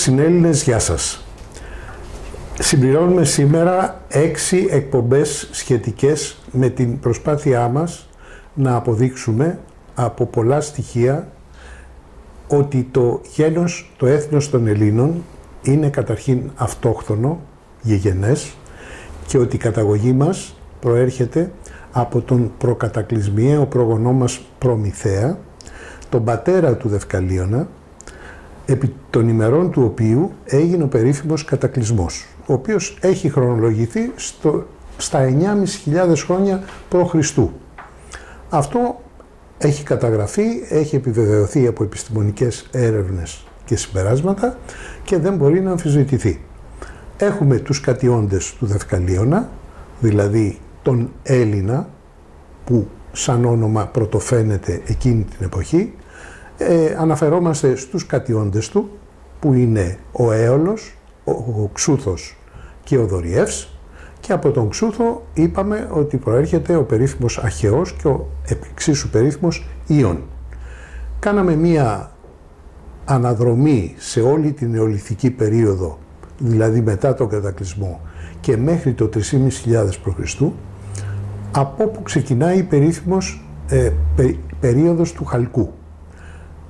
Συνελλήνες, συνέλληνες, γεια σας. Συμπληρώνουμε σήμερα έξι εκπομπές σχετικές με την προσπάθειά μας να αποδείξουμε από πολλά στοιχεία ότι το γένος, το έθνος των Ελλήνων είναι καταρχήν αυτόχθονο, γεγενές και ότι η καταγωγή μας προέρχεται από τον προκατακλυσμιαίο προγονό μας Προμηθέα, τον πατέρα του Δευκαλίωνα, επί των ημερών του οποίου έγινε ο περίφημος κατακλυσμός, ο οποίος έχει χρονολογηθεί στο, στα 9.500 χρόνια π.Χ. Αυτό έχει καταγραφεί, έχει επιβεβαιωθεί από επιστημονικές έρευνες και συμπεράσματα και δεν μπορεί να αμφισβητηθεί. Έχουμε τους κατιόντες του Δευκαλίωνα, δηλαδή τον Έλληνα που σαν όνομα πρωτοφαίνεται εκείνη την εποχή. Ε, αναφερόμαστε στους κατιόντες του που είναι ο Έολος, ο, ο Ξούθος και ο Δωριεύς και από τον Ξούθο είπαμε ότι προέρχεται ο περίφημος Αχαιός και ο εξίσου περίφημος Ιων. Κάναμε μία αναδρομή σε όλη την νεολιθική περίοδο, δηλαδή μετά τον κατακλυσμό και μέχρι το 3.500 π.Χ. από όπου ξεκινάει η περίφημος ε, περίοδος του Χαλκού.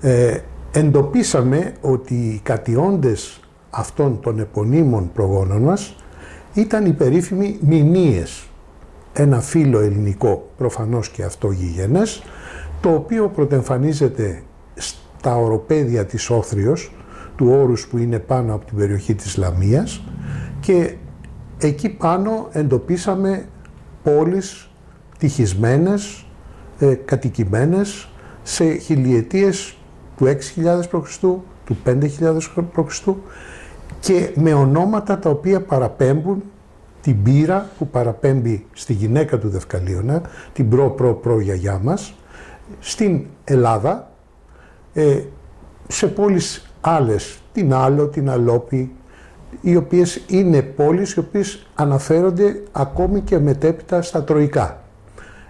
Ε, εντοπίσαμε ότι οι κατιόντες αυτών των επωνύμων προγόνων μας ήταν οι περίφημοι μηνύες. Ένα φύλλο ελληνικό, προφανώς και αυτό γηγενές, το οποίο πρωτεμφανίζεται στα οροπέδια της Όθριος, του όρους που είναι πάνω από την περιοχή της Λαμίας και εκεί πάνω εντοπίσαμε πόλεις τειχισμένες, ε, κατοικημένες σε χιλιετίες του 6.000 π.Χ., του 5.000 π.Χ. και με ονόματα τα οποία παραπέμπουν την Πύρρα που παραπέμπει στη γυναίκα του Δευκαλίωνα, την προ-προ-προ γιαγιά μας, στην Ελλάδα, ε, σε πόλεις άλλες, την Άλλο, την Αλόπη, οι οποίες είναι πόλεις οι οποίες αναφέρονται ακόμη και μετέπειτα στα Τροϊκά.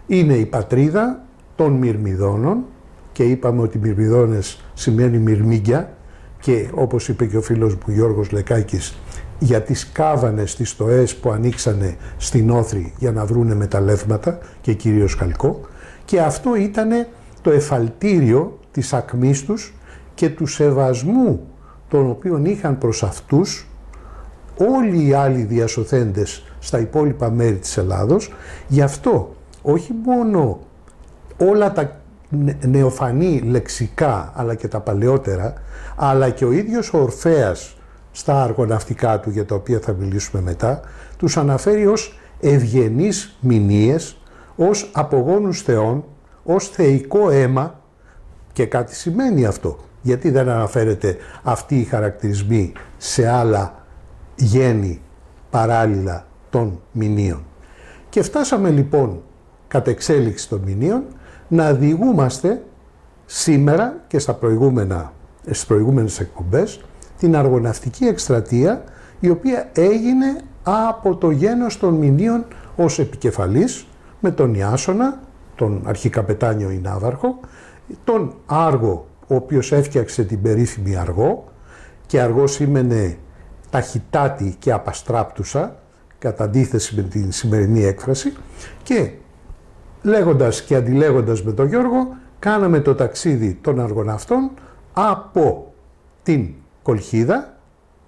Είναι η πατρίδα των Μυρμιδόνων και είπαμε ότι Μυρμιδόνες σημαίνει μυρμήγκια και όπως είπε και ο φίλος μου Γιώργος Λεκάκης για τις κάβανες, τις στοές που ανοίξανε στην Όθρη για να βρούνε μεταλλεύματα και κυρίως χαλκό και αυτό ήταν το εφαλτήριο της ακμής τους και του σεβασμού τον οποίον είχαν προς αυτούς όλοι οι άλλοι διασωθέντες στα υπόλοιπα μέρη της Ελλάδος. Γι' αυτό όχι μόνο όλα τα νεοφανή λεξικά αλλά και τα παλαιότερα, αλλά και ο ίδιος ο Ορφέας στα αργοναυτικά του για τα οποία θα μιλήσουμε μετά, τους αναφέρει ως ευγενείς μηνύες, ως απογόνους θεών, ως θεϊκό αίμα και κάτι σημαίνει αυτό. Γιατί δεν αναφέρεται αυτοί οι χαρακτηρισμοί σε άλλα γέννη παράλληλα των μηνύων. Και φτάσαμε λοιπόν κατ' εξέλιξη των μηνύων να διηγούμαστε σήμερα και στα προηγούμενα, στις προηγούμενες εκπομπές την αργοναυτική εκστρατεία η οποία έγινε από το γένος των μηνύων ως επικεφαλής με τον Ιάσονα, τον αρχικαπετάνιο Ινάβαρχο, τον Άργο ο οποίος έφτιαξε την περίφημη Αργό και Αργό σήμαινε ταχυτάτη και απαστράπτουσα κατά αντίθεση με την σημερινή έκφραση και λέγοντας και αντιλέγοντας με τον Γιώργο κάναμε το ταξίδι των αργοναυτών από την Κολχίδα,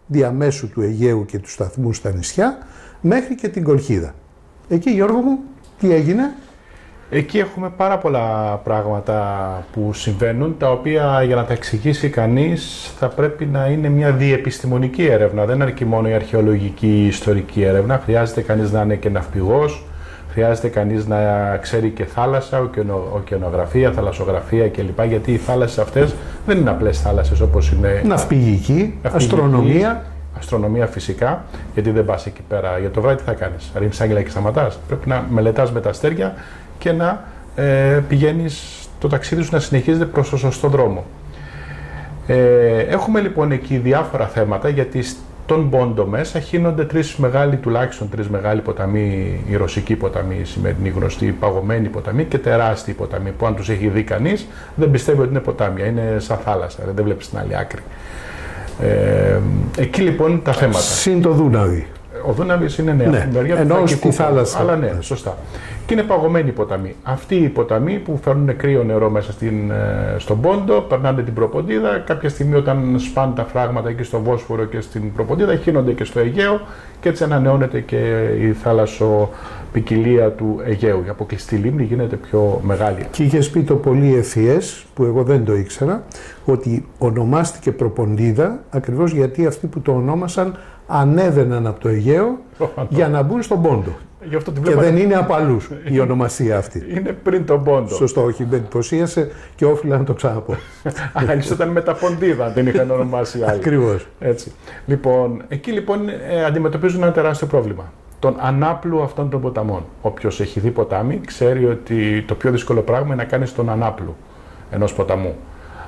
διαμέσου του Αιγαίου και του σταθμού στα νησιά, μέχρι και την Κολχίδα. Εκεί Γιώργο μου, τι έγινε; Εκεί έχουμε πάρα πολλά πράγματα που συμβαίνουν, τα οποία για να τα εξηγήσει κανείς θα πρέπει να είναι μια διεπιστημονική έρευνα. Δεν αρκεί μόνο η αρχαιολογική ή η ιστορική έρευνα. Χρειάζεται κανείς να είναι και ναυπηγός, χρειάζεται κανείς να ξέρει και θάλασσα, οκεανογραφία, θαλασσογραφία κλπ. Γιατί οι θάλασσες αυτές δεν είναι απλές θάλασσες όπως είναι... Ναυπηγική, αστρονομία. Αστρονομία φυσικά, γιατί δεν πας εκεί πέρα. Για το βράδυ τι θα κάνεις, ρίχνεις άγγελα και σταματάς. Πρέπει να μελετάς με τα αστέρια και να ε, πηγαίνεις το ταξίδι σου να συνεχίζεται προς το σωστό δρόμο. Ε, έχουμε λοιπόν εκεί διάφορα θέματα γιατί στον Πόντο μέσα χύνονται τρεις μεγάλοι, τουλάχιστον τρεις μεγάλοι ποταμοί, η ρωσική ποταμή, η σημερινή γνωστή, η παγωμένη ποταμή και τεράστιοι ποταμοί που αν τους έχει δει κανείς δεν πιστεύει ότι είναι ποτάμια, είναι σαν θάλασσα, δεν βλέπεις την άλλη άκρη. Ε, εκεί λοιπόν είναι τα θέματα. Συν το Δούναβι. Ο Δούναβη είναι νέα Ναι, μεριά του ενώ Θρακικού στη θάλασσα. Αλλά ναι, Ναι. σωστά. Και είναι παγωμένοι οι ποταμοί. Αυτοί οι ποταμοί που φέρνουν κρύο νερό μέσα στην, ε, στον Πόντο, περνάνε την Προποντίδα. Κάποια στιγμή, όταν σπάνε τα φράγματα εκεί στο Βόσφορο και στην Προποντίδα, χύνονται και στο Αιγαίο και έτσι ανανεώνεται και η θάλασσο ποικιλία του Αιγαίου. Η αποκλειστή λίμνη γίνεται πιο μεγάλη. Και είχες πει το πολύ ευφυές, που εγώ δεν το ήξερα, ότι ονομάστηκε Προποντίδα ακριβώς γιατί αυτοί που το ονόμασαν ανέβαιναν από το Αιγαίο για να μπουν στον Πόντο. Γι' αυτό τη Και βλέπατε. δεν είναι από αλλούς η ονομασία αυτή. Είναι πριν τον Πόντο. Σωστό, όχι, με εντυπωσίασε και όφιλα να το ξαναπώ. Αλλά ίσως ήταν με τα Ποντίδα, αν δεν είχαν ονομάσει άλλοι. Ακριβώς. Έτσι. Λοιπόν, εκεί λοιπόν ε, αντιμετωπίζουν ένα τεράστιο πρόβλημα. Τον ανάπλου αυτών των ποταμών. Όποιος έχει δει ποτάμι ξέρει ότι το πιο δύσκολο πράγμα είναι να κάνεις τον ανάπλου ενός ποταμού.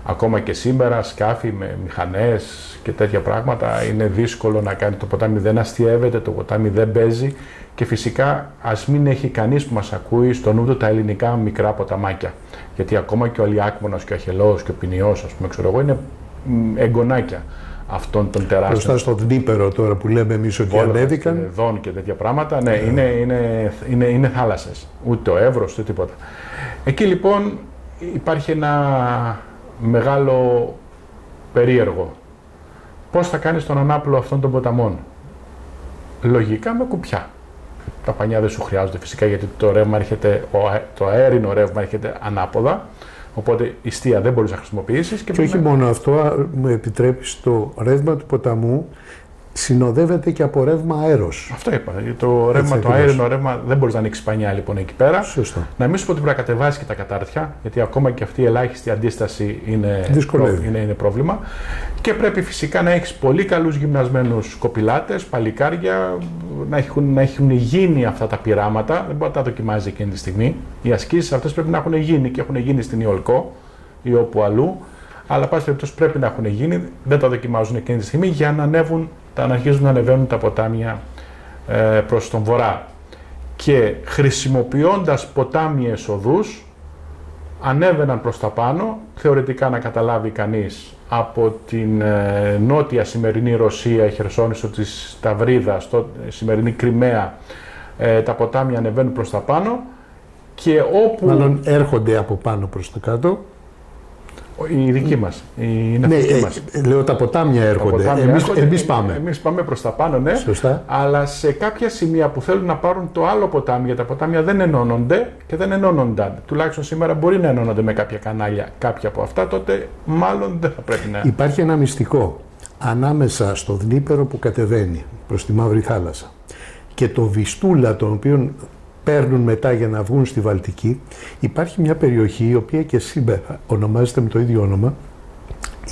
Ακόμα και σήμερα σκάφη με μηχανές και τέτοια πράγματα είναι δύσκολο να κάνει το ποτάμι δεν αστείευεται, το ποτάμι δεν παίζει και φυσικά ας μην έχει κανείς που μας ακούει στο νου του τα ελληνικά μικρά ποταμάκια γιατί ακόμα και ο Αλιάκμονας και ο Αχελός και ο Ποινιός ας πούμε ξέρω εγώ είναι μ, εγγονάκια αυτών των τεράστιων Μπροστά στο Δνήπερο τώρα που λέμε εμείς ότι Βόλος και ανέβηκαν. Δόν και τέτοια πράγματα, ναι, είναι, είναι, είναι, είναι θάλασσες. Ούτε ο Εύρος, ούτε τίποτα. Εκεί λοιπόν υπάρχει ένα μεγάλο περίεργο. Πώς θα κάνεις τον ανάπλο αυτών των ποταμών; Λογικά με κουπιά. Τα πανιά δεν σου χρειάζονται φυσικά γιατί το, ρεύμα έρχεται, ο αε- το αέρινο ρεύμα έρχεται ανάποδα. Οπότε η στία δεν μπορείς να χρησιμοποιήσεις. Και Και όχι πρέπει να- μόνο αυτό, α, μου επιτρέπεις το ρεύμα του ποταμού συνοδεύεται και από ρεύμα αέρος. Αυτό είπα. Το ρεύμα, το ακριβώς. αέρινο ρεύμα δεν μπορείς να ανοίξεις πανιά λοιπόν εκεί πέρα. Σωστό. Να μην σου πω ότι πρέπει να κατεβάσεις και τα κατάρτια, γιατί ακόμα και αυτή η ελάχιστη αντίσταση είναι, Δυσκολεύει. είναι, είναι πρόβλημα. Και πρέπει φυσικά να έχεις πολύ καλούς γυμνασμένους κοπηλάτες, παλικάρια, να έχουν, να έχουν γίνει αυτά τα πειράματα. Δεν μπορεί να τα δοκιμάζει εκείνη τη στιγμή. Οι ασκήσεις αυτές πρέπει να έχουν γίνει και έχουν γίνει στην Ιολκό ή όπου αλλού. Αλλά πάση περιπτώσει πρέπει να έχουν γίνει, δεν τα δοκιμάζουν εκείνη τη στιγμή για να ανέβουν, τα, να αρχίζουν να ανεβαίνουν τα ποτάμια ε, προς τον βορρά και χρησιμοποιώντας ποτάμιες οδούς ανέβαιναν προς τα πάνω, θεωρητικά να καταλάβει κανείς από την ε, νότια σημερινή Ρωσία, η Χερσόνησο της Ταυρίδας, το σημερινή Κρυμαία, ε, τα ποτάμια ανεβαίνουν προς τα πάνω και όπου Μάλλον έρχονται από πάνω προς τα κάτω. Η δική μας, η Ναι, ναυτική ε, μας. λέω τα ποτάμια Τα έρχονται. ποτάμια εμείς, έρχονται, εμείς πάμε. Εμείς πάμε προς τα πάνω, ναι. Σωστά. Αλλά σε κάποια σημεία που θέλουν να πάρουν το άλλο ποτάμι, γιατί τα ποτάμια δεν ενώνονται και δεν ενώνονταν. Τουλάχιστον σήμερα μπορεί να ενώνονται με κάποια κανάλια κάποια από αυτά, τότε μάλλον δεν θα πρέπει να. Υπάρχει ένα μυστικό ανάμεσα στο Δνήπερο που κατεβαίνει προς τη Μαύρη Θάλασσα και το Βιστούλα τον οποίο παίρνουν μετά για να βγουν στη Βαλτική υπάρχει μια περιοχή η οποία και σήμερα ονομάζεται με το ίδιο όνομα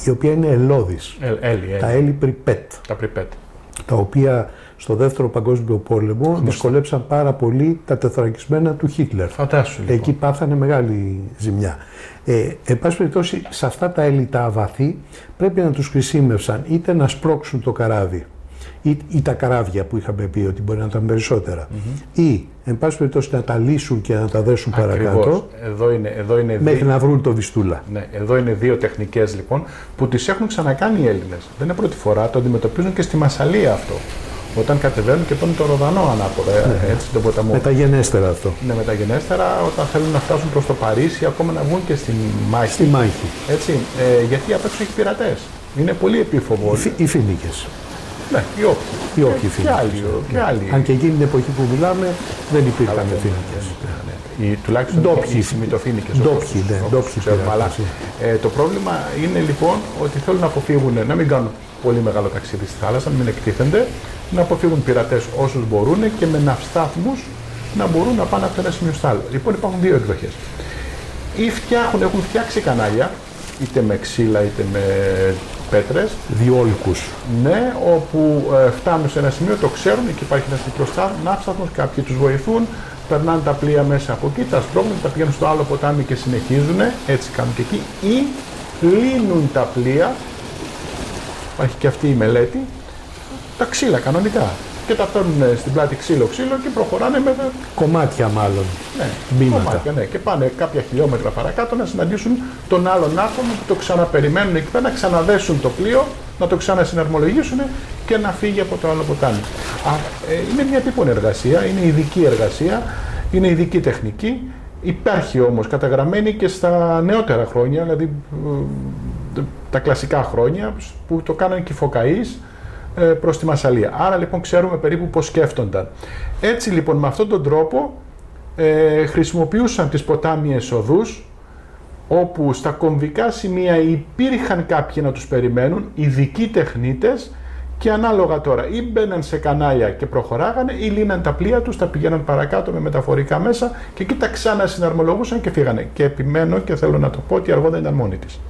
η οποία είναι ελώδης. Ε, Έλλη, έλλη, Τα Έλλη Πριπέτ, τα πριπέτ. τα οποία στο δεύτερο παγκόσμιο πόλεμο δυσκολέψαν πάρα πολύ τα τεθρακισμένα του Χίτλερ. Φαντάσου λοιπόν. Εκεί πάθανε μεγάλη ζημιά. Ε, εν πάση περιπτώσει, σε αυτά τα έλλη τα αβαθή πρέπει να τους χρησιμεύσαν είτε να σπρώξουν το καράβι ή, ή τα καράβια που είχαμε πει ότι μπορεί να ήταν περισσότερα ή εν πάση περιπτώσει να τα λύσουν και να τα δέσουν Ακριβώς. παρακάτω Εδώ είναι, εδώ είναι μέχρι δι- να βρουν το βιστούλα. Ναι, εδώ είναι δύο τεχνικές λοιπόν που τις έχουν ξανακάνει οι Έλληνες. Δεν είναι πρώτη φορά, το αντιμετωπίζουν και στη Μασαλία αυτό. Όταν κατεβαίνουν και παίρνουν το Ροδανό ανάποδα, ε, έτσι τον ποταμό. Μεταγενέστερα αυτό. Ναι, μεταγενέστερα, όταν θέλουν να φτάσουν προς το Παρίσι, ακόμα να βγουν και στη μάχη. Στη μάχη. Έτσι, ε, γιατί απ' έξω έχει πειρατές. Είναι πολύ επίφοβο. Οι, φι- οι φοινίκες. Ναι, οι όποιοι. Οι όποιοι και, φοινίκες. άλλοι. Και άλλοι. Αν και εκείνη την εποχή που μιλάμε δεν υπήρχαν δεν φοινίκες. Ναι. Οι, τουλάχιστον Ντόπιοι. οι συμμετοφίνικες. Ντόπιοι, ναι, ντόπιοι ξέρουμε. Αλλά πειρατές, ε, το πρόβλημα είναι λοιπόν ότι θέλουν να αποφύγουν, να μην κάνουν πολύ μεγάλο ταξίδι στη θάλασσα, να μην εκτίθενται, να αποφύγουν πειρατές όσους μπορούν και με ναυστάθμους να μπορούν να πάνε από το ένα σημείο στο άλλο. Λοιπόν, υπάρχουν δύο εκδοχές. Ή φτιάχνουν, έχουν φτιάξει κανάλια, είτε με ξύλα είτε με πέτρες, Διόλκους. ναι, όπου ε, φτάνουν σε ένα σημείο, το ξέρουν, εκεί υπάρχει ένας μικρός ναύσταθμο, κάποιοι τους βοηθούν, περνάνε τα πλοία μέσα από εκεί, τα σπρώχνουν, τα πηγαίνουν στο άλλο ποτάμι και συνεχίζουν, έτσι κάνουν και εκεί, ή λύνουν τα πλοία, υπάρχει και αυτή η μελέτη, τα ξύλα κανονικά. Και τα παίρνουν στην πλάτη ξύλο-ξύλο και προχωράνε με Κομμάτια μάλλον. ναι, Μπήματα. κομμάτια, ναι. Και πάνε κάποια χιλιόμετρα παρακάτω να συναντήσουν τον άλλον άτομο που το ξαναπεριμένουν εκεί πέρα να ξαναδέσουν το πλοίο να το ξανασυναρμολογήσουν και να φύγει από το άλλο ποτάμι. Α, ε, είναι μια επίπονη εργασία, είναι ειδική εργασία, είναι ειδική τεχνική. Υπάρχει όμως καταγραμμένη και στα νεότερα χρόνια, δηλαδή ε, τα κλασικά χρόνια που το κάνανε και οι Φωκαείς ε, προς τη Μασαλία. Άρα λοιπόν ξέρουμε περίπου πώς σκέφτονταν. Έτσι λοιπόν με αυτόν τον τρόπο ε, χρησιμοποιούσαν τις ποτάμιες οδούς όπου στα κομβικά σημεία υπήρχαν κάποιοι να τους περιμένουν, ειδικοί τεχνίτες και ανάλογα τώρα ή μπαίναν σε κανάλια και προχωράγανε ή λύναν τα πλοία τους, τα πηγαίναν παρακάτω με μεταφορικά μέσα και εκεί τα ξανασυναρμολογούσαν και φύγανε. Και επιμένω και θέλω να το πω ότι η αργό δεν ήταν μόνη της.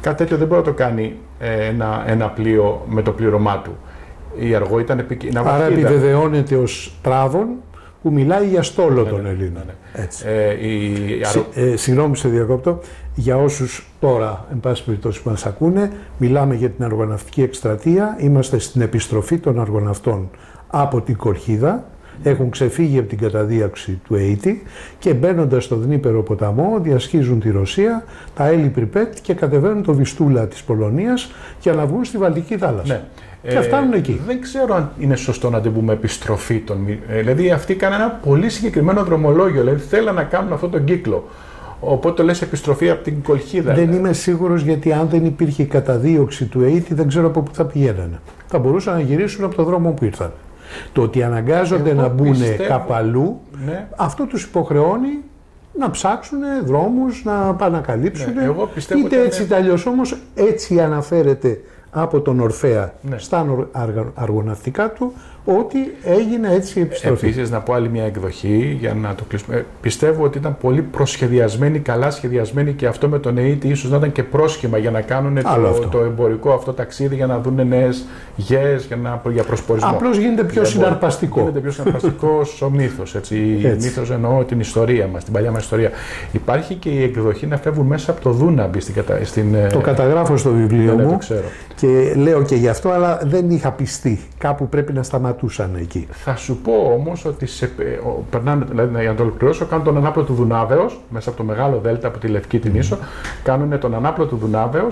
Κάτι τέτοιο δεν μπορεί να το κάνει ε, ένα, ένα πλοίο με το πλήρωμά του. Η αργό ήταν επικίνδυνη. Άρα επιβεβαιώνεται ως τράβων που μιλάει για στόλο των Ελλήνων. Ναι, Έτσι. Ε, η... ε, συγγνώμη σε διακόπτω. Για όσους τώρα, εν πάση περιπτώσει, μας ακούνε, μιλάμε για την αργοναυτική εκστρατεία. Είμαστε στην επιστροφή των αργοναυτών από την Κορχίδα. Έχουν ξεφύγει από την καταδίαξη του Αίτη και μπαίνοντας στο Δνήπερο ποταμό διασχίζουν τη Ρωσία, τα Έλλη Πριπέτ και κατεβαίνουν το Βιστούλα της Πολωνίας για να βγουν στη Βαλτική θάλασσα. Ναι. Και ε, φτάνουν εκεί. Δεν ξέρω αν είναι σωστό να την πούμε επιστροφή των. Ε, δηλαδή, αυτοί κάνανε ένα πολύ συγκεκριμένο δρομολόγιο. Δηλαδή, θέλαν να κάνουν αυτόν τον κύκλο. Οπότε το λες επιστροφή από την κολχίδα. Δεν είμαι σίγουρος γιατί αν δεν υπήρχε καταδίωξη του αίτη δεν ξέρω από πού θα πηγαίνανε. Θα μπορούσαν να γυρίσουν από το δρόμο που ήρθαν. Το ότι αναγκάζονται να μπουν κάπου αλλού, ναι. αυτό τους υποχρεώνει να ψάξουν δρόμους, να ανακαλύψουν. Ναι, εγώ είτε έτσι είτε αλλιώς όμως έτσι αναφέρεται από τον Ορφέα ναι. στα αργοναυτικά του ότι έγινε έτσι η επιστροφή. Επίσης να πω άλλη μια εκδοχή για να το κλείσουμε. Ε, πιστεύω ότι ήταν πολύ προσχεδιασμένη, καλά σχεδιασμένη και αυτό με τον ΕΙΤ ίσως να ήταν και πρόσχημα για να κάνουν το, το, εμπορικό αυτό ταξίδι για να δουν νέες γέες για, να, για προσπορισμό. Απλώς γίνεται πιο συναρπαστικό. Γίνεται πιο συναρπαστικό ο μύθος. Έτσι. έτσι. Μύθος εννοώ την ιστορία μας, την παλιά μας ιστορία. Υπάρχει και η εκδοχή να φεύγουν μέσα από το Δούναμπι στην, στην Το καταγράφω στο βιβλίο ναι, μου ξέρω. και λέω και γι' αυτό αλλά δεν είχα πιστεί. Κάπου πρέπει να σταματήσω εκεί. Θα σου πω όμως ότι σε, περνάνε, δηλαδή για να το ολοκληρώσω, κάνουν τον ανάπλο του Δουνάβεω, μέσα από το μεγάλο Δέλτα από τη Λευκή την Ίσο, κάνουν τον ανάπλο του Δουνάβεω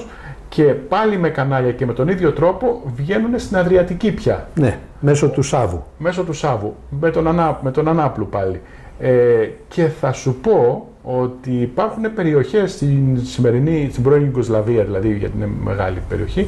και πάλι με κανάλια και με τον ίδιο τρόπο βγαίνουν στην Αδριατική πια. Ναι, μέσω του Σάβου. Μέσω του Σάβου, με τον, ανά, με τον Ανάπλου πάλι. Ε, και θα σου πω ότι υπάρχουν περιοχές στην σημερινή, στην πρώην Ιγκοσλαβία, δηλαδή γιατί είναι μεγάλη περιοχή,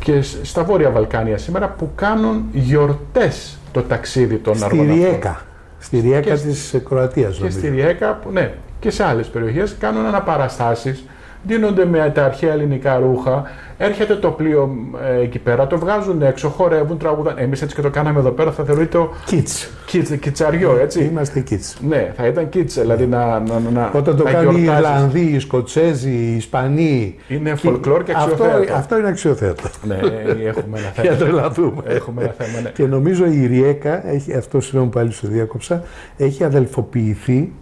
και στα Βόρεια Βαλκάνια σήμερα που κάνουν γιορτές το ταξίδι των στη Ριέκα. Στη Ριέκα και, της Κροατίας. Και στη Ριέκα, ναι, και σε άλλες περιοχές κάνουν αναπαραστάσεις δίνονται με τα αρχαία ελληνικά ρούχα, έρχεται το πλοίο ε, εκεί πέρα, το βγάζουν έξω, χορεύουν, τραγουδάνε. Εμείς έτσι και το κάναμε εδώ πέρα, θα θεωρείται το. Kids. κιτσαριό, έτσι. Είμαστε kids. Ναι, θα ήταν kids, δηλαδή να. να, να Όταν το κάνουν οι Ιρλανδοί, οι Σκοτσέζοι, οι Ισπανοί. Είναι folklore και αξιοθέατο. Αυτό, αυτό είναι αξιοθέατο. ναι, έχουμε ένα θέμα. Για τρελαθούμε. Έχουμε ένα θέμα, ναι. Και νομίζω η Ριέκα, έχει, αυτό συγγνώμη πάλι σου διάκοψα, έχει αδελφοποιηθεί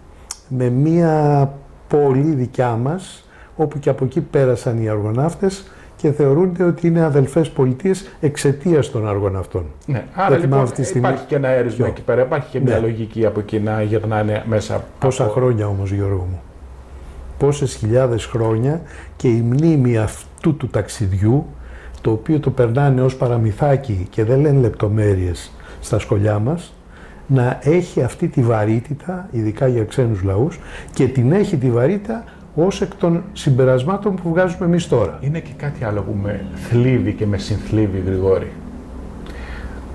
με μία πόλη δικιά μας όπου και από εκεί πέρασαν οι αργοναύτες και θεωρούνται ότι είναι αδελφές πολιτείες εξαιτίας των αργοναυτών. Ναι, άρα λοιπόν αυτή στιγμή... υπάρχει και ένα έρισμα εκεί πέρα, υπάρχει και μια ναι. λογική από εκεί να γυρνάνε μέσα Πόσα από... χρόνια όμως Γιώργο μου; Πόσες χιλιάδες χρόνια και η μνήμη αυτού του ταξιδιού το οποίο το περνάνε ως παραμυθάκι και δεν λένε λεπτομέρειες στα σχολιά μας, να έχει αυτή τη βαρύτητα, ειδικά για ξένους λαούς, και την έχει τη βαρύτητα ως εκ των συμπερασμάτων που βγάζουμε εμείς τώρα. Είναι και κάτι άλλο που με θλίβει και με συνθλίβει Γρηγόρη.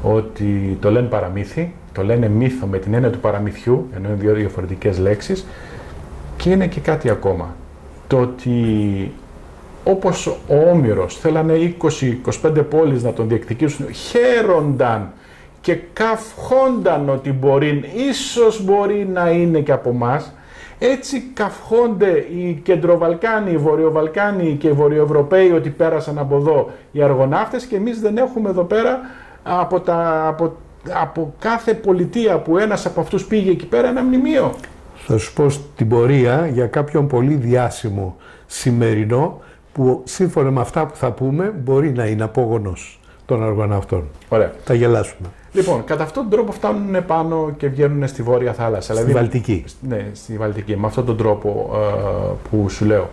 Ότι το λένε παραμύθι, το λένε μύθο με την έννοια του παραμυθιού, ενώ είναι δύο διαφορετικές λέξεις, και είναι και κάτι ακόμα. Το ότι όπως ο Όμηρος θέλανε 20-25 πόλεις να τον διεκδικήσουν, χαίρονταν και καυχόνταν ότι μπορεί, ίσως μπορεί να είναι και από εμά, έτσι καυχόνται οι κεντροβαλκάνοι, οι βορειοβαλκάνοι και οι βορειοευρωπαίοι ότι πέρασαν από εδώ οι αργοναύτες και εμείς δεν έχουμε εδώ πέρα από, τα, από, από κάθε πολιτεία που ένας από αυτούς πήγε εκεί πέρα ένα μνημείο. Θα σου πω στην πορεία για κάποιον πολύ διάσημο σημερινό που σύμφωνα με αυτά που θα πούμε μπορεί να είναι απόγονος των αργοναυτών. Ωραία. Θα γελάσουμε. Λοιπόν, κατά αυτόν τον τρόπο φτάνουν πάνω και βγαίνουν στη Βόρεια Θάλασσα. Στη Βαλτική. Ναι, στη Βαλτική. Με αυτόν τον τρόπο ε, που σου λέω.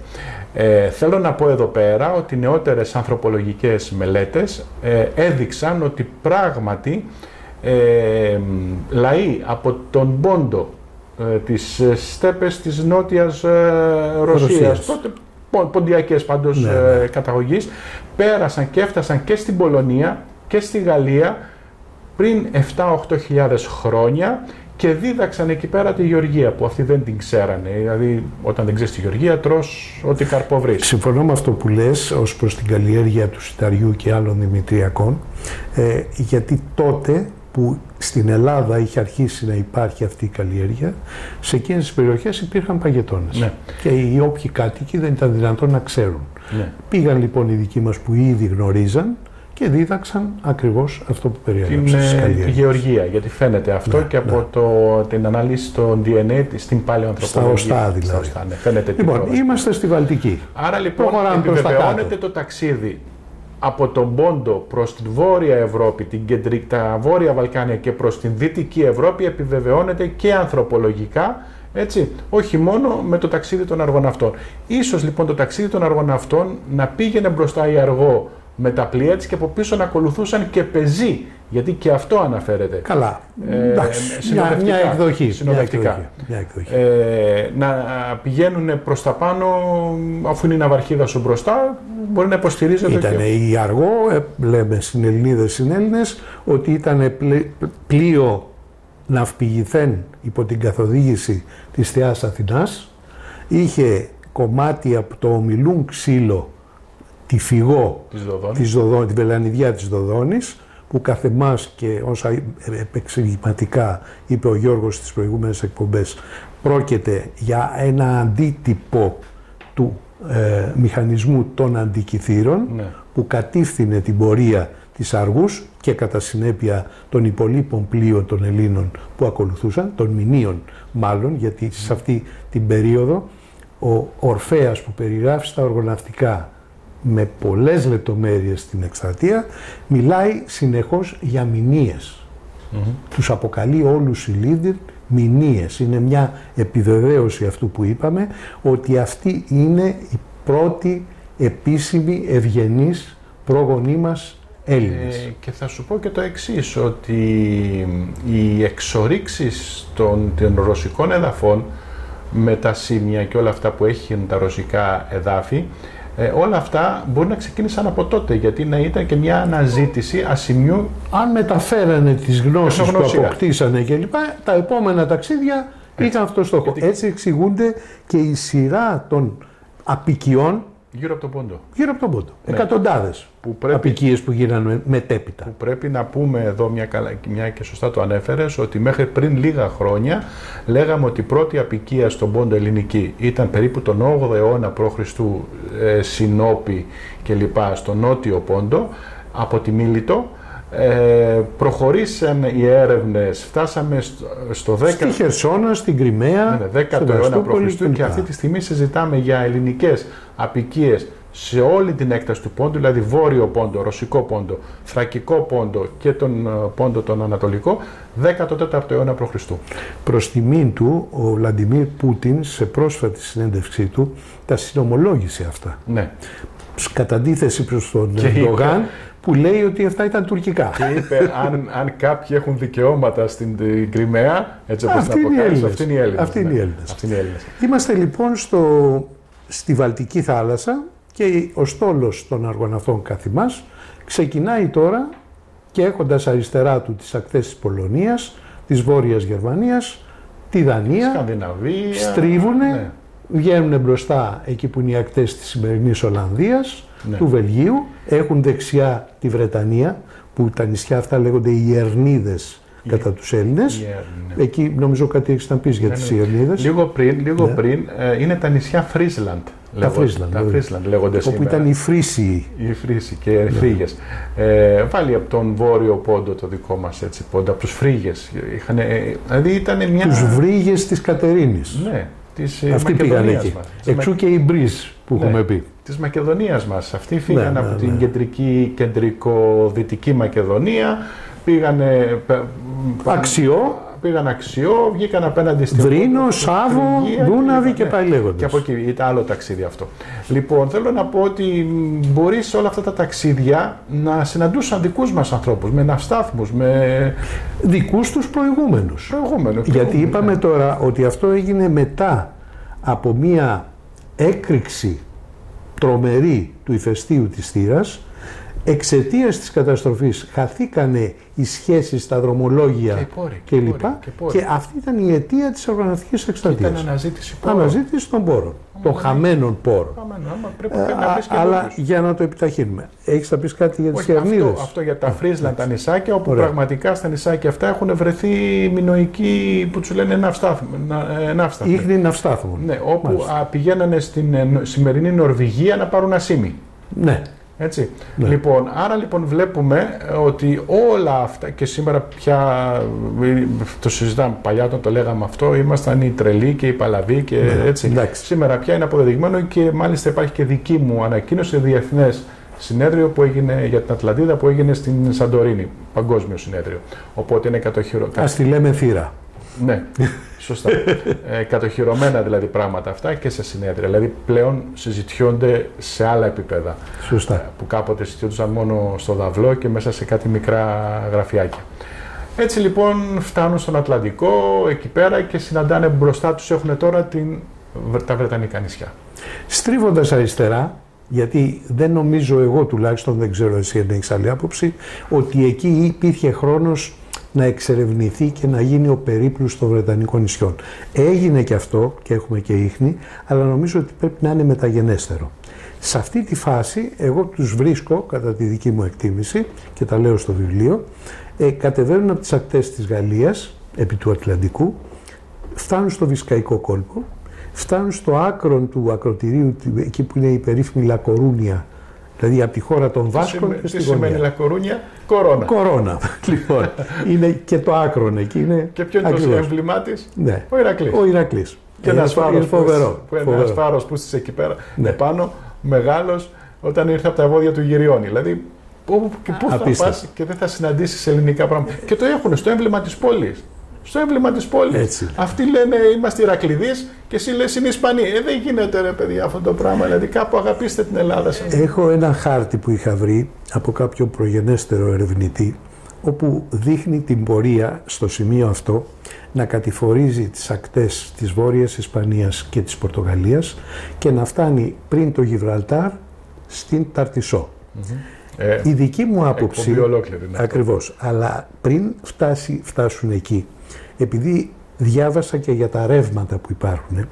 Ε, θέλω να πω εδώ πέρα ότι νεότερες ανθρωπολογικές μελέτες ε, έδειξαν ότι πράγματι ε, λαοί από τον Πόντο, ε, τις στέπες της νότιας ε, Ρωσίας, Ρωσίας. τότε ποντιακές πάντως Ναι, ε, ναι. καταγωγής, πέρασαν και έφτασαν και στην Πολωνία και στη Γαλλία πριν 7-8 χιλιάδες χρόνια και δίδαξαν εκεί πέρα τη Γεωργία που αυτοί δεν την ξέρανε. Δηλαδή, όταν δεν ξέρεις τη Γεωργία, τρως ό,τι καρπό βρεις. Συμφωνώ με αυτό που λες ως προς την καλλιέργεια του σιταριού και άλλων δημητριακών ε, γιατί τότε που στην Ελλάδα είχε αρχίσει να υπάρχει αυτή η καλλιέργεια σε εκείνες τις περιοχές υπήρχαν παγετώνες Ναι. και οι όποιοι κάτοικοι δεν ήταν δυνατόν να ξέρουν. Ναι. Πήγαν λοιπόν οι δικοί μας που ήδη γνωρίζαν και δίδαξαν ακριβώς αυτό που Την περιέγραψες στις ε, τη καλλιέργειες. γεωργία, γιατί φαίνεται αυτό Ναι, και από ναι. το, την ανάλυση των DNA της- στην παλαιοανθρωπολογία. Στα οστά δηλαδή. Στα οστά, ναι, φαίνεται τι Λοιπόν, πρόοδος. είμαστε στη Βαλτική. Άρα λοιπόν προχωράμε προς τα επιβεβαιώνεται κάτω. το ταξίδι από τον Πόντο προς την Βόρεια Ευρώπη, την κεντρική, τα Βόρεια Βαλκάνια και προς την Δυτική Ευρώπη επιβεβαιώνεται και ανθρωπολογικά, έτσι, όχι μόνο με το ταξίδι των αργοναυτών. Ίσως λοιπόν το ταξίδι των αργοναυτών να πήγαινε μπροστά η αργό με τα πλοία της και από πίσω να ακολουθούσαν και πεζοί, γιατί και αυτό αναφέρεται. Καλά. Ε, Εντάξει, μια, συνοδευτικά. μια εκδοχή. Μια Συνοδευτικά. εκδοχή. Μια εκδοχή. Ε, να πηγαίνουν προς τα πάνω αφού είναι η ναυαρχίδα σου μπροστά μπορεί να υποστηρίζεται Ήταν και... η αργό, ε, λέμε συνελληνίδες συνέλληνες, ότι ήταν πλοίο ναυπηγηθέν υπό την καθοδήγηση της Θεάς Αθηνάς, είχε κομμάτι από το ομιλούν ξύλο, τη φυγό, της Δοδόνης. της Δοδό, τη βελανιδιά της Δοδόνης, που καθεμάς και όσα επεξηγηματικά είπε ο Γιώργος στις προηγούμενες εκπομπές, πρόκειται για ένα αντίτυπο του ε, μηχανισμού των αντικυθύρων Ναι. που κατήφθηνε την πορεία της Αργούς και κατά συνέπεια των υπολείπων πλοίων των Ελλήνων που ακολουθούσαν, των Μηνύων μάλλον, γιατί σε αυτή την περίοδο ο Ορφέας που περιγράφει στα οργαναυτικά με πολλές λεπτομέρειες στην εκστρατεία μιλάει συνεχώς για μηνύες. Τους αποκαλεί όλους οι leader μηνύες. Είναι μια επιβεβαίωση αυτού που είπαμε ότι αυτή είναι η πρώτη επίσημη ευγενής πρόγονή μας Έλληνες. Ε, και θα σου πω και το εξής, ότι οι εξορίξεις των, των ρωσικών εδαφών με τα σημεία και όλα αυτά που έχουν τα ρωσικά εδάφη, ε, όλα αυτά μπορεί να ξεκίνησαν από τότε, γιατί να ήταν και μια αναζήτηση ασημιού Αν μεταφέρανε τις γνώσεις που Τεχνογνωσία. αποκτήσανε κλπ, τα επόμενα ταξίδια είχαν αυτό το στόχο. Γιατί- Έτσι εξηγούνται και η σειρά των απικιών γύρω από τον Πόντο. γύρω από τον Πόντο. Ναι. Εκατοντάδες Που πρέπει, απικίες που γίνανε μετέπειτα. που πρέπει να πούμε εδώ μια, καλά, μια και σωστά το ανέφερες ότι μέχρι πριν λίγα χρόνια λέγαμε ότι η πρώτη απικία στον Πόντο ελληνική ήταν περίπου τον 8ο αιώνα π.Χ. Ε, Συνόπη και λοιπά στο νότιο Πόντο από τη Μίλητο ε, προχωρήσαν οι έρευνες, φτάσαμε στο, στο 10 Στη Χερσόνα, στην Κρυμαία, Ναι, ναι, 10ο στο αιώνα Βαστούπολη π.Χ. και κλπ. αυτή τη στιγμή συζητάμε για ελληνικές απικίες σε όλη την έκταση του πόντου, δηλαδή βόρειο πόντο, ρωσικό πόντο, θρακικό πόντο και τον ε, πόντο τον ανατολικό, 14ο αιώνα π.Χ. Προς τιμήν του, ο Βλαντιμίρ Πούτιν σε πρόσφατη συνέντευξή του τα συνομολόγησε αυτά. Ναι. Κατά αντίθεση προς τον Και είπε- Ερντογάν που λέει ότι αυτά ήταν τουρκικά. Και είπε, αν, αν κάποιοι έχουν δικαιώματα στην την Κρυμαία, έτσι όπως Αυτοί την είναι οι αποκάλυψε, Έλληνες. αυτοί είναι οι Έλληνες. Αυτοί είναι ναι. οι Έλληνες. Αυτοί είναι οι Έλληνες. Είμαστε λοιπόν στο, στη Βαλτική θάλασσα και ο στόλος των αργοναυτών καθημάς ξεκινάει τώρα και έχοντας αριστερά του τις ακτές της Πολωνίας, της Βόρειας Γερμανίας, τη Δανία, Σκανδιναβία. στρίβουνε, Ναι. Βγαίνουν μπροστά εκεί που είναι οι ακτές της σημερινής Ολλανδίας, Ναι. του Βελγίου, έχουν δεξιά τη Βρετανία, που τα νησιά αυτά λέγονται οι Ιερνίδες κατά τους Έλληνες. Η Έρνη, ναι. Εκεί νομίζω κάτι έχεις να πεις για Ναι, τις ναι. Ιερνίδες. Λίγο πριν, λίγο Ναι. πριν ε, είναι τα νησιά Φρίσλαντ. Φρίσλαντ, Τα βέβαια. Φρίσλαντ λέγονται όπου σήμερα. ήταν οι Φρύσιοι. Οι Φρύσοι και οι Φρύγες. Ε, βάλει από τον βόρειο πόντο το δικό μας έτσι πόντο, από τους Φρύγες. Είχαν, ε, δηλαδή ήταν μια... Τους βρύγες της Κατερίνης. Ναι, της ε, Αυτοί πήγαν Μακεδονίας εκεί. μας. Της Εξού και οι Μπρίζ που Ναι. έχουμε πει. της Μακεδονίας μας. Αυτοί φύγαν Ναι, από ναι, την ναι. κεντρική, κεντρικό-δυτική Μακεδονία, πήγανε... πε- Αξιό. Πήγαν αξιό, βγήκαν απέναντι στην Βρύνο, Σάβο, Φρυγία Δούναβη λοιπά, και ναι. πάει λέγοντας. Και από εκεί ήταν άλλο ταξίδι αυτό. Λοιπόν, θέλω να πω ότι μ, μπορείς σε όλα αυτά τα ταξίδια να συναντούσαν δικούς μας ανθρώπους, με ναυστάθμους, με Δικούς τους προηγούμενους. προηγούμενους. Γιατί προηγούμενους, είπαμε ναι. τώρα ότι αυτό έγινε μετά από μία έκρηξη τρομερή του ηφαιστείου της θύρας. Εξαιτίας της καταστροφής χαθήκανε οι σχέσεις στα δρομολόγια Και οι πόροι, και οι κλπ. πόροι, και οι πόροι. Και αυτή ήταν η αιτία της οργανωτικής Ήταν εκστρατείας. αναζήτηση πόρων. Αναζήτηση των πόρων, των χαμένων πόρων. Άμα, άμα, πρέπει Ε, να α- βρεις και αλλά λόγους. για να το επιταχύνουμε. Έχεις να πεις κάτι για τις Όχι, αυτό, Ιαρνίδες. αυτό για τα Φρίσλαντ, τα νησάκια, όπου Ωραία. πραγματικά στα νησάκια αυτά έχουν βρεθεί μηνοϊκοί που τους λένε ναυστάθμοι. να- ε, ναύσταθμοι. Ίχνη ναυστάθμων. Ναι, όπου Μάλιστα. α, πηγαίνανε στην ε, νο- σημερινή Νορβηγία να πάρουν ασήμι. Ναι. Έτσι. Ναι. Λοιπόν, άρα λοιπόν βλέπουμε ε, ότι όλα αυτά και σήμερα πια ε, το συζητάμε παλιά όταν το λέγαμε αυτό, ήμασταν οι τρελοί και οι παλαβοί και Ναι, έτσι. εντάξει. Σήμερα πια είναι αποδεδειγμένο και μάλιστα υπάρχει και δική μου ανακοίνωση διεθνές συνέδριο που έγινε για την Ατλαντίδα που έγινε στην Σαντορίνη, παγκόσμιο συνέδριο. Οπότε είναι κατοχυρο... Ας τη λέμε θύρα. Ναι, σωστά. ε, κατοχυρωμένα δηλαδή πράγματα αυτά και σε συνέδρια. Δηλαδή πλέον συζητιόνται σε άλλα επίπεδα Σωστά. που κάποτε συζητιόντουσαν μόνο στο δαυλό και μέσα σε κάτι μικρά γραφιάκια. Έτσι λοιπόν φτάνουν στον Ατλαντικό εκεί πέρα και συναντάνε μπροστά τους έχουν τώρα την, τα Βρετανικά νησιά. Στρίβοντας αριστερά, γιατί δεν νομίζω εγώ τουλάχιστον, δεν ξέρω εσύ αν έχεις άλλη άποψη, ότι εκεί υπήρχε χρόνος να εξερευνηθεί και να γίνει ο περίπλους των Βρετανικών νησιών. Έγινε και αυτό και έχουμε και ίχνη, αλλά νομίζω ότι πρέπει να είναι μεταγενέστερο. Σε αυτή τη φάση εγώ τους βρίσκω, κατά τη δική μου εκτίμηση, και τα λέω στο βιβλίο, ε, κατεβαίνουν από τις ακτές της Γαλλίας, επί του Ατλαντικού, φτάνουν στο Βυσκαϊκό κόλπο, φτάνουν στο άκρο του ακροτηρίου, του- εκεί που είναι η περίφημη Λακορούνια, δηλαδή από τη χώρα των Βάσκων Τι και σημαίνει- στη Τι σημαίνει γωνία. Λακορούνια, κορώνα. Κορώνα, λοιπόν. είναι και το άκρον εκεί. Είναι Και ποιο είναι το ακριβώς. έμβλημά της, Ναι. ο Ηρακλής. Ο Ηρακλής. Και ένας Είναι φάρος είναι φοβερό. που, είναι φοβερό. ένας φάρος που είσαι εκεί πέρα Ναι. επάνω, μεγάλος, όταν ήρθε από τα βόδια του Γυριώνη. Δηλαδή, πού και πού θα Απίστευτο. πας και δεν θα συναντήσεις ελληνικά πράγματα. και το έχουν στο έμβλημα της πόλης. Στο έμβλημα της πόλης. Έτσι. Αυτοί λένε είμαστε Ηρακλειδεί και εσύ λες είναι Ισπανοί. Ε, δεν γίνεται ρε παιδιά αυτό το πράγμα. Δηλαδή, κάπου αγαπήστε την Ελλάδα σας. Έχω ένα χάρτη που είχα βρει από κάποιο προγενέστερο ερευνητή όπου δείχνει την πορεία στο σημείο αυτό να κατηφορίζει τις ακτές της Βόρειας Ισπανίας και της Πορτογαλίας και να φτάνει πριν το Γιβραλτάρ στην Ταρτισό. Ε, Η δική μου άποψη... εκπομπή ολόκληρη είναι αυτό. Ακριβώς. Αλλά πριν φτάσει, φτάσουν εκεί, επειδή διάβασα και για τα ρεύματα που υπάρχουν,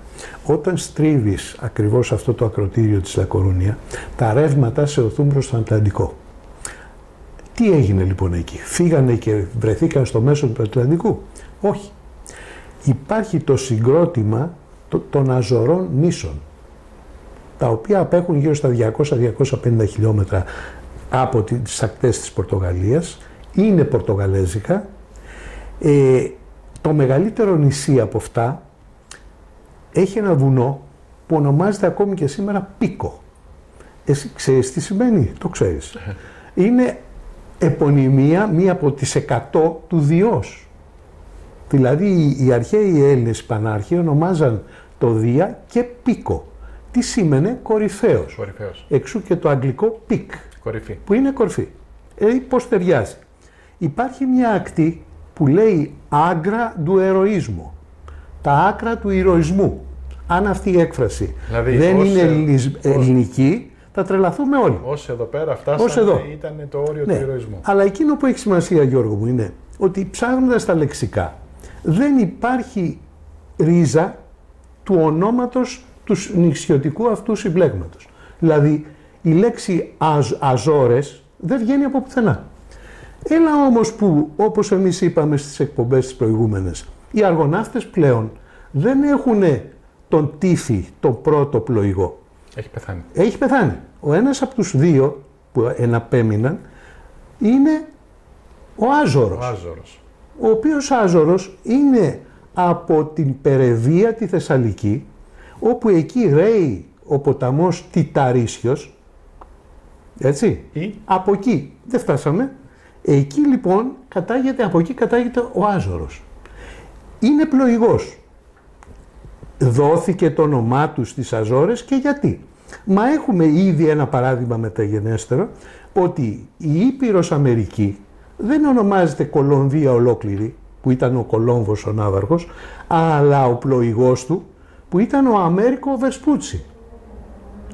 όταν στρίβεις ακριβώς αυτό το ακροτήριο της Λακορούνια, τα ρεύματα σε οθούν προς τον Ατλαντικό. Τι έγινε λοιπόν εκεί, φύγανε και βρεθήκαν στο μέσο του Ατλαντικού; Όχι. Υπάρχει το συγκρότημα το- των αζωρών νήσων, τα οποία απέχουν γύρω στα 200-250 χιλιόμετρα από τις ακτές της Πορτογαλίας, είναι πορτογαλέζικα. Ε, το μεγαλύτερο νησί από αυτά έχει ένα βουνό που ονομάζεται ακόμη και σήμερα Πίκο. Εσύ ξέρεις τι σημαίνει, το ξέρεις. Είναι επωνυμία μία από τις 100 του Διός. Δηλαδή οι- οι αρχαίοι Έλληνες πανάρχαιοι ονομάζαν το Δία και Πίκο. Τι σήμαινε; Κορυφαίος. Κορυφαίος. Εξ ου και το αγγλικό peak, Κορυφή. που είναι κορφή. Ε, πώς ταιριάζει; Υπάρχει μια ακτή που λέει άγκρα του ερωίσμου. Τα άκρα του ηρωισμού. Αν αυτή η έκφραση Δηλαδή, δεν ως, είναι ε, ελληνισ- ως- ελληνική, θα τρελαθούμε όλοι. Όσο εδώ πέρα Ως φτάσαμε, εδώ. ήταν το όριο Ναι. του ηρωισμού. Αλλά εκείνο που έχει σημασία, Γιώργο μου, είναι ότι ψάχνοντας τα λεξικά δεν υπάρχει ρίζα του ονόματος τους σ- νησιωτικού αυτού συμπλέγματος. Δηλαδή η λέξη αζ, αζόρες δεν βγαίνει από πουθενά. Έλα όμως που, όπως εμείς είπαμε στις εκπομπές τις προηγούμενες, οι αργοναύτες πλέον δεν έχουν τον τύφη, τον πρώτο πλοηγό. Έχει πεθάνει. Έχει πεθάνει. Ο ένας από τους δύο που εναπέμειναν είναι ο Άζωρος. Ο Άζωρος. Ο οποίος Άζωρος είναι από την Περεβία τη Θεσσαλική, όπου εκεί ρέει ο ποταμός Τιταρίσιος, έτσι, Ή; από εκεί δεν φτάσαμε. Εκεί λοιπόν κατάγεται, από εκεί κατάγεται ο Άζωρος. Είναι πλοηγός. Δόθηκε το όνομά του στις Αζόρες και γιατί. Μα έχουμε ήδη ένα παράδειγμα μεταγενέστερο ότι η Ήπειρος Αμερική δεν ονομάζεται Κολομβία ολόκληρη που ήταν ο Κολόμβος ο Ναύαρχος αλλά ο πλοηγός του που ήταν ο Αμέρικο Βεσπούτσι.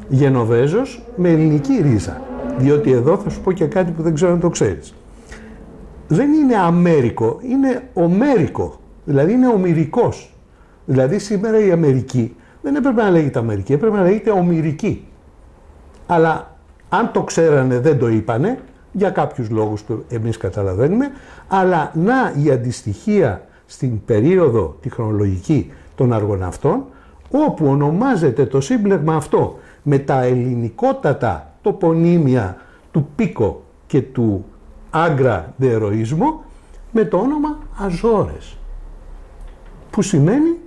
Γενοβέζος με ελληνική ρίζα. Διότι εδώ θα σου πω και κάτι που δεν ξέρω αν το ξέρεις. Δεν είναι Αμέρικο, είναι Ομέρικο. Δηλαδή είναι ομυρικός. Δηλαδή σήμερα η Αμερική δεν έπρεπε να λέγεται Αμερική, έπρεπε να λέγεται Ομυρική. Αλλά αν το ξέρανε δεν το είπανε, για κάποιους λόγους που εμείς καταλαβαίνουμε, αλλά να η αντιστοιχεία στην περίοδο τη χρονολογική των αργοναυτών, όπου ονομάζεται το σύμπλεγμα αυτό με τα ελληνικότατα τοπονύμια του Πίκο και του Άγκρα Ντεροϊσμό με το όνομα Αζόρες που σημαίνει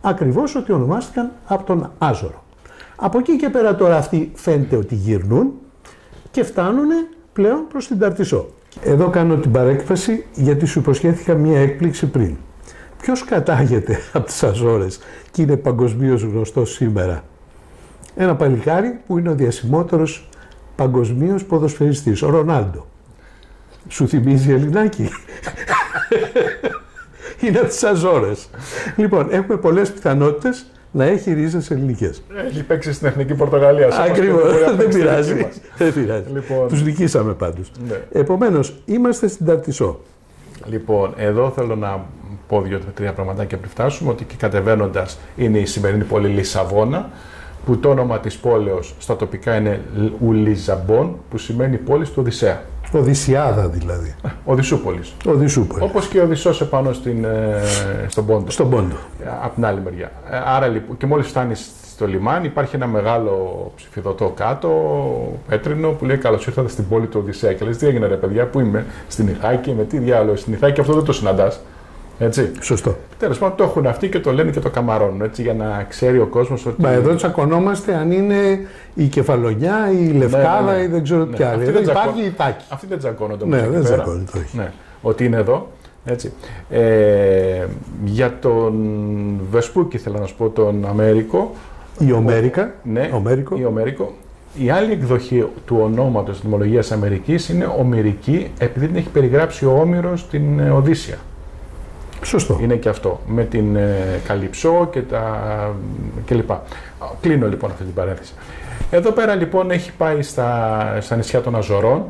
ακριβώς ότι ονομάστηκαν από τον Άζορο. Από εκεί και πέρα τώρα αυτοί φαίνεται ότι γυρνούν και φτάνουν πλέον προς την Ταρτισό. Εδώ κάνω την παρέκφαση γιατί σου υποσχέθηκα μία έκπληξη πριν. Ποιος κατάγεται από τις Αζόρες και είναι παγκοσμίως γνωστός σήμερα; Ένα παλικάρι που είναι ο διασημότερος παγκοσμίως ποδοσφαιριστής, ο Ρονάλντο. Σου θυμίζει Ελληνάκι. είναι από τις Αζόρες. λοιπόν, έχουμε πολλές πιθανότητες να έχει ρίζες ελληνικές. Έχει παίξει στην Εθνική Πορτογαλία. Ακριβώς, δεν πειράζει. δεν πειράζει. Λοιπόν. Τους νικήσαμε πάντως. Ναι. Επομένως, είμαστε στην Ταρτισό. Λοιπόν, εδώ θέλω να πω δύο-τρία πραγματάκια πριν φτάσουμε, ότι και κατεβαίνοντας είναι η σημερινή πόλη Λισαβόνα, που το όνομα της πόλεως στα τοπικά είναι Ουλιζαμπόν, που σημαίνει πόλη του Οδυσσέα. Οδυσσιάδα δηλαδή. Οδυσσούπολης. Οδυσσούπολης. Όπως και ο Οδυσσός επάνω στην, ε, στον Πόντο. Στον Πόντο. Από την άλλη μεριά. Ε, Άρα λοιπόν, και μόλις φτάνεις στο λιμάνι υπάρχει ένα μεγάλο ψηφιδωτό κάτω, πέτρινο, που λέει Καλώς ήρθατε στην πόλη του Οδυσσέα. Και λες τι έγινε ρε παιδιά, πού είμαι, στην Ιθάκη, με τι διάλογο, στην Ιθάκη αυτό δεν το συναντάς. Έτσι. Σωστό. Τέλος πάντων το έχουν αυτοί και το λένε και το καμαρώνουν έτσι, για να ξέρει ο κόσμος ότι. Μα εδώ τσακωνόμαστε αν είναι η Κεφαλονιά, η Λευκάδα ναι, ναι. ή δεν ξέρω Ναι, τι άλλο. αυτοί Εδώ δεν υπάρχει τσακώ- η τάκη. Αυτοί δεν τσακώνονται Ναι, όμως εκεί δεν πέρα. τσακώνεται, όχι. Ναι, ότι είναι εδώ. Έτσι. Ε, για τον Βεσπούκη θέλω να σου πω, τον Αμέρικο. Η Ομέρικα. Ναι, Ομέρικο. η Ομέρικο. Η άλλη εκδοχή του ονόματος της δημολογίας Αμερικής είναι Ομηρική, επειδή την έχει περιγράψει ο Όμηρος στην ε, Οδύσσια. Σωστό. Είναι και αυτό, με την ε, Καλυψό και τα κλπ. Κλείνω λοιπόν αυτή την παρένθεση. Εδώ πέρα λοιπόν έχει πάει στα, στα νησιά των Αζωρών,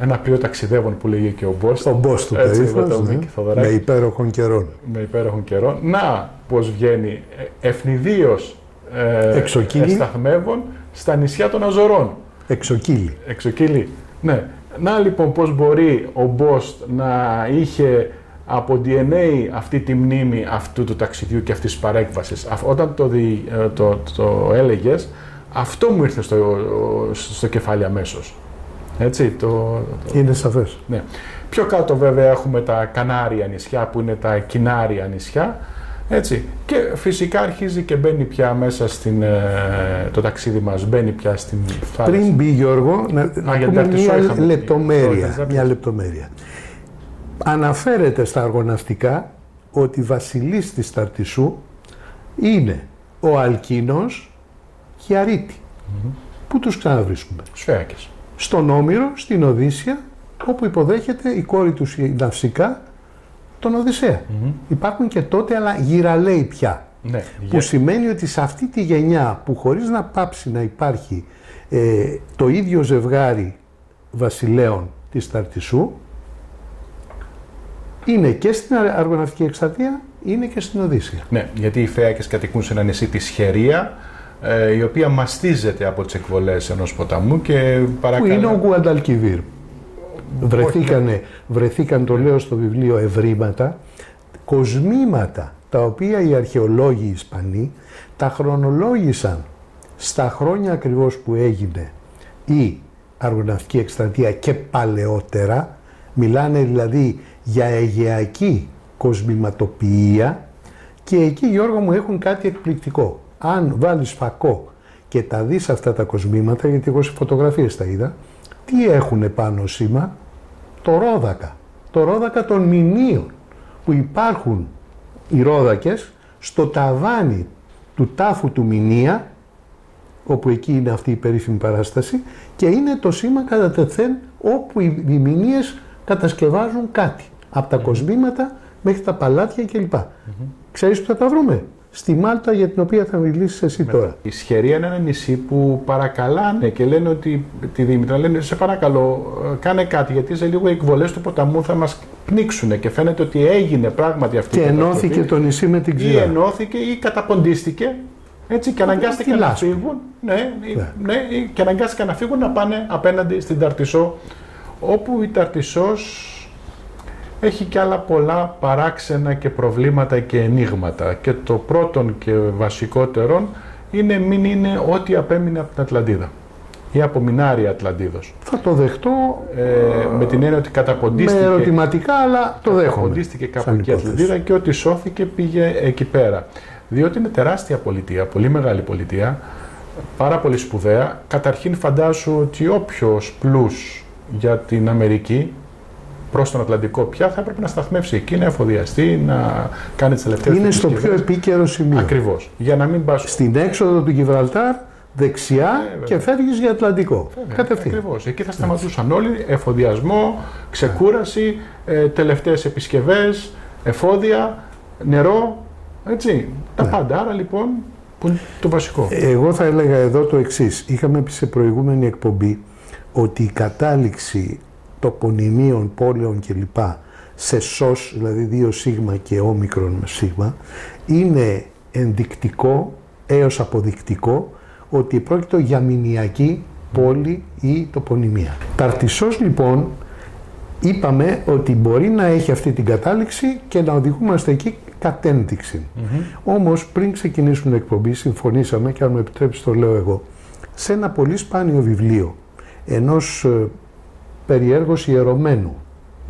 ένα πλοίο ταξιδεύων που λέγει και ο Μπόρς, Ο μπος του Έτσι, με περίφρονος, τον ναι, Μίκη Θοδωράκη. με υπέροχων καιρών. με υπέροχων καιρών. Να πώς βγαίνει ε, ευνηδίως ε, Εξοκύλι. εσταθμεύων στα νησιά των Αζωρών. Εξοκύλι. Εξοκύλι. Ναι. Να λοιπόν πώς μπορεί ο Μπόστ να είχε από DNA αυτή τη μνήμη αυτού του ταξιδιού και αυτής της παρέκβασης. Αφ- Όταν το, δι, ε, το, το έλεγες, αυτό μου ήρθε στο, στο κεφάλι αμέσως. Έτσι, το, το, Είναι σαφές. ναι. Πιο κάτω βέβαια έχουμε τα Κανάρια νησιά που είναι τα Κινάρια νησιά. Έτσι. Και φυσικά αρχίζει και μπαίνει πια μέσα στην, ε, το ταξίδι μας, μπαίνει πια στην θάλασσα. Πριν μπει Γιώργο, να, να για πούμε την Ταρτισό μια είχαμε πει. Όχι, λεπτομέρεια. δεν Μια λεπτομέρεια. Αναφέρεται στα αργοναυτικά ότι βασιλής της Ταρτισού είναι ο Αλκίνος και η αριτη Πού τους ξαναβρίσκουμε. Σφαίακες. Στον Όμηρο, στην Οδύσσια, όπου υποδέχεται η κόρη τους η Ναυσικά τον οδυσσεα Υπάρχουν και τότε, αλλά γυραλέοι πια. Ναι. Που Για- σημαίνει ότι σε αυτή τη γενιά που χωρίς να πάψει να υπάρχει ε, το ίδιο ζευγάρι βασιλέων της Ταρτισού είναι και στην Αρ- Αργοναυτική Εκστρατεία, είναι και στην Οδύσσια. ναι, γιατί οι Φαίακες κατοικούν σε ένα νησί της Σχερία, ε, η οποία μαστίζεται από τις εκβολές ενός ποταμού και Που παρακαλώ... είναι ο Γκουανταλκιβίρ. Βρεθήκανε, βρεθήκαν, το λέω στο βιβλίο, ευρήματα, κοσμήματα τα οποία οι αρχαιολόγοι Ισπανοί τα χρονολόγησαν στα χρόνια ακριβώς που έγινε η αργοναυτική εκστρατεία και παλαιότερα, μιλάνε δηλαδή για αιγαιακή κοσμηματοποιία και εκεί Γιώργο μου έχουν κάτι εκπληκτικό. Αν βάλεις φακό και τα δεις αυτά τα κοσμήματα, γιατί εγώ σε φωτογραφίες τα είδα, τι έχουν πάνω σήμα, το ρόδακα. Το ρόδακα των μηνύων που υπάρχουν οι ρόδακες στο ταβάνι του τάφου του Μηνία, όπου εκεί είναι αυτή η περίφημη παράσταση, και είναι το σήμα κατά τεθέν όπου οι, οι μηνύες κατασκευάζουν κάτι. Από τα κοσμήματα μέχρι τα παλάτια κλπ. Ξέρεις που θα τα βρούμε; Στη Μάλτα για την οποία θα μιλήσεις εσύ τώρα. Η Σχερία είναι ένα νησί που παρακαλάνε και λένε ότι τη Δήμητρα λένε σε παρακαλώ ε, κάνε κάτι γιατί σε λίγο οι εκβολές του ποταμού θα μας πνίξουν και φαίνεται ότι έγινε πράγματι αυτή Και η καταστροφή. ενώθηκε το νησί με την ή ξηρά. ενώθηκε ή καταποντίστηκε έτσι και αναγκάστηκαν να λάσπη. φύγουν ναι, ή- Ναι. ναι, ή- και αναγκάστηκαν να φύγουν να πάνε απέναντι στην Ταρτισό όπου η Ταρτισός έχει και άλλα πολλά παράξενα και προβλήματα και ενίγματα και το πρώτον και βασικότερον είναι μην είναι ό,τι απέμεινε από την Ατλαντίδα ή από Μινάρια Ατλαντίδος. Θα το δεχτώ Ε, με την έννοια ότι με καταποντίστηκε ερωτηματικά, αλλά το δέχομαι. Αποντίστηκε κάπου σαν εκεί η υπόθεση. Ατλαντίδα και ό,τι σώθηκε πήγε εκεί πέρα. Διότι είναι τεράστια πολιτεία, πολύ μεγάλη πολιτεία, πάρα πολύ σπουδαία. Καταρχήν φαντάσου ότι όποιος πλούς για την Αμερική προς τον Ατλαντικό πια θα έπρεπε να σταθμεύσει εκεί, να εφοδιαστεί, να κάνει τις τελευταίες Είναι του στο πιο επισκευές. επίκαιρο σημείο. Ακριβώς. Για να μην πας Στην έξοδο του Γιβραλτάρ, δεξιά Ε, βέβαια. και φεύγεις για Ατλαντικό. Κατευθείαν. Ακριβώς. Εκεί θα σταματούσαν όλοι. Εφοδιασμό, ξεκούραση, ε, τελευταίες επισκευές, εφόδια, νερό. Έτσι. Τα Ναι. πάντα. Άρα λοιπόν που είναι το βασικό. Εγώ θα έλεγα εδώ το εξής. Είχαμε πει σε προηγούμενη εκπομπή ότι η κατάληξη τοπονημίων, πόλεων κλπ. σε σως, δηλαδή δύο σίγμα και όμικρον με σίγμα, είναι ενδεικτικό έως αποδεικτικό ότι πρόκειται για μηνιακή πόλη ή τοπονημία. Ταρτισσός λοιπόν είπαμε ότι μπορεί να έχει αυτή την κατάληξη και να οδηγούμαστε εκεί κατ' ένδειξη. Όμως πριν ξεκινήσουμε την εκπομπή συμφωνήσαμε και αν μου επιτρέψεις το λέω εγώ σε ένα πολύ σπάνιο βιβλίο ενός ε, περιέργως ιερωμένου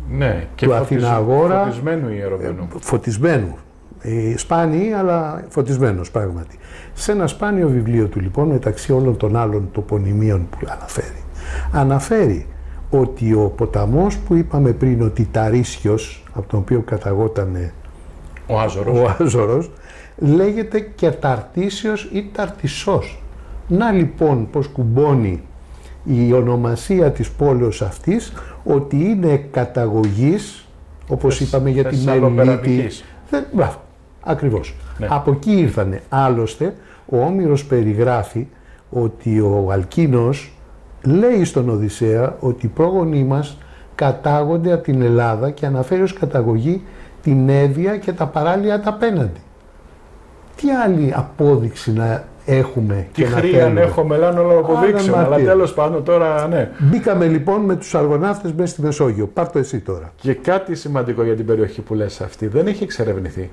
ναι. Και του φωτισ- Αθηναγόρα- Φωτισμένου ιερωμένου. φωτισμένου. Ε, σπάνιοι, αλλά φωτισμένος πράγματι. Σε ένα σπάνιο βιβλίο του λοιπόν, μεταξύ όλων των άλλων τοπονημίων που αναφέρει, αναφέρει ότι ο ποταμός που είπαμε πριν, ο Τιταρίσιος, από τον οποίο καταγόταν Ο Άζωρος. ο Άζωρος, λέγεται και Ταρτίσιος ή Ταρτισσός. Να λοιπόν πως κουμπώνει η ονομασία της πόλεως αυτής ότι είναι καταγωγής, όπως Θεσ- είπαμε για την Μελίτη. Θεσσαλοπεραβικής. Δεν- Μπράβο, ακριβώς. Ναι. Από εκεί ήρθανε. Άλλωστε, ο Όμηρος περιγράφει ότι ο Αλκίνος λέει στον Οδυσσέα ότι οι πρόγονοί μας κατάγονται από την Ελλάδα και αναφέρει ως καταγωγή την Εύβοια και τα παράλια τα απέναντι. Τι άλλη απόδειξη να έχουμε Τι και να χρήαν θέλουμε. έχω μελάνω να αποδείξω. Άρα, Αλλά τι. τέλος πάντων τώρα ναι. Μπήκαμε λοιπόν με τους αργοναύτες μέσα στη Μεσόγειο. Πάρ' το εσύ τώρα. Και κάτι σημαντικό για την περιοχή που λες αυτή δεν έχει εξερευνηθεί.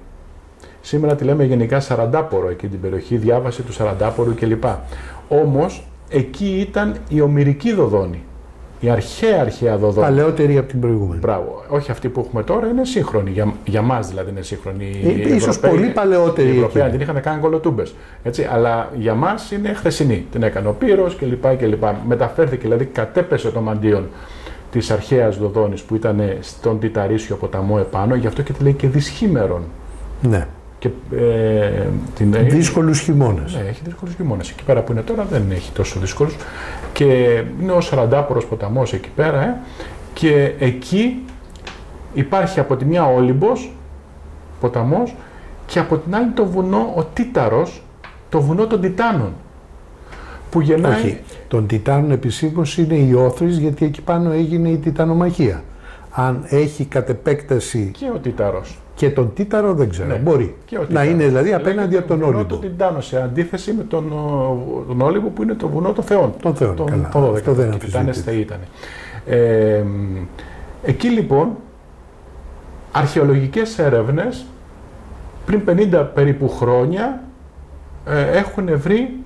Σήμερα τη λέμε γενικά Σαραντάπορο εκεί την περιοχή, διάβαση του Σαραντάπορου κλπ. Όμως εκεί ήταν η ομυρική δοδόνη. Η αρχαία αρχαία δοδόνη. Παλαιότερη από την προηγούμενη. Μπράβο. Όχι αυτή που έχουμε τώρα είναι σύγχρονη. Για, για μας δηλαδή είναι σύγχρονη. Ε, Οι ίσως Ευρωπαίοι- πολύ παλαιότερη Οι Ευρωπαίοι εκείνη. την είχαν κάνει κολοτούμπες. Αλλά για μας είναι χθεσινή. Την έκανε ο Πύρος κλπ. κλπ. Μεταφέρθηκε δηλαδή, κατέπεσε το μαντίον της αρχαίας Δοδόνης που ήταν στον Τιταρίσιο ποταμό επάνω, γι' αυτό και τη λέει και δυσχήμερον. Ναι. Και, ε, την, Δύσκολους χειμώνες. ναι, έχει δύσκολους χειμώνες. Εκεί πέρα που είναι τώρα δεν έχει τόσο δύσκολους. Και είναι ο Σαραντάπορο ποταμός εκεί πέρα. Ε, και εκεί υπάρχει από τη μια Όλυμπος, ποταμός, και από την άλλη το βουνό, ο Τίταρος, το βουνό των Τιτάνων. Που γεννάει. Όχι. Των Τιτάνων επισήμως είναι οι Όθρης γιατί εκεί πάνω έγινε η Τιτανομαχία. Αν έχει κατ' επέκταση Και ο Τίταρος. Και τον Τίταρο δεν ξέρω. Ναι. Μπορεί. Και ο να Τίταρος. είναι δηλαδή Λέγεται απέναντι από τον βουνό Όλυμπο. των Τιτάνων, σε αντίθεση με τον, ο, τον Όλυμπο που είναι το βουνό των Θεών. Των Θεών, Των, καλά. των 12. Αυτό δεν Και οι Τιτάνες αμφισβητείται. θεοί ήταν. Ε, μ, εκεί λοιπόν αρχαιολογικές έρευνες πριν 50 περίπου χρόνια ε, έχουν βρει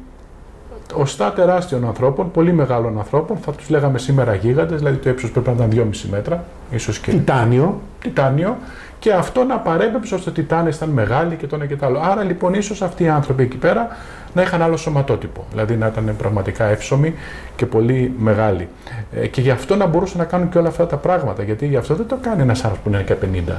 οστά τεράστιων ανθρώπων, πολύ μεγάλων ανθρώπων, θα τους λέγαμε σήμερα γίγαντες, δηλαδή το ύψος πρέπει να ήταν 2,5 μέτρα, ίσως και Τιτάνιο. τιτάνιο και αυτό να παρέπεψε ώστε ότι οι τάνε ήταν μεγάλοι και το ένα και το άλλο. Άρα λοιπόν ίσως αυτοί οι άνθρωποι εκεί πέρα να είχαν άλλο σωματότυπο, δηλαδή να ήταν πραγματικά εύσωμοι και πολύ μεγάλοι. Ε, και γι' αυτό να μπορούσαν να κάνουν και όλα αυτά τα πράγματα, γιατί γι' αυτό δεν το κάνει ένας άνθρωπος που είναι και 50.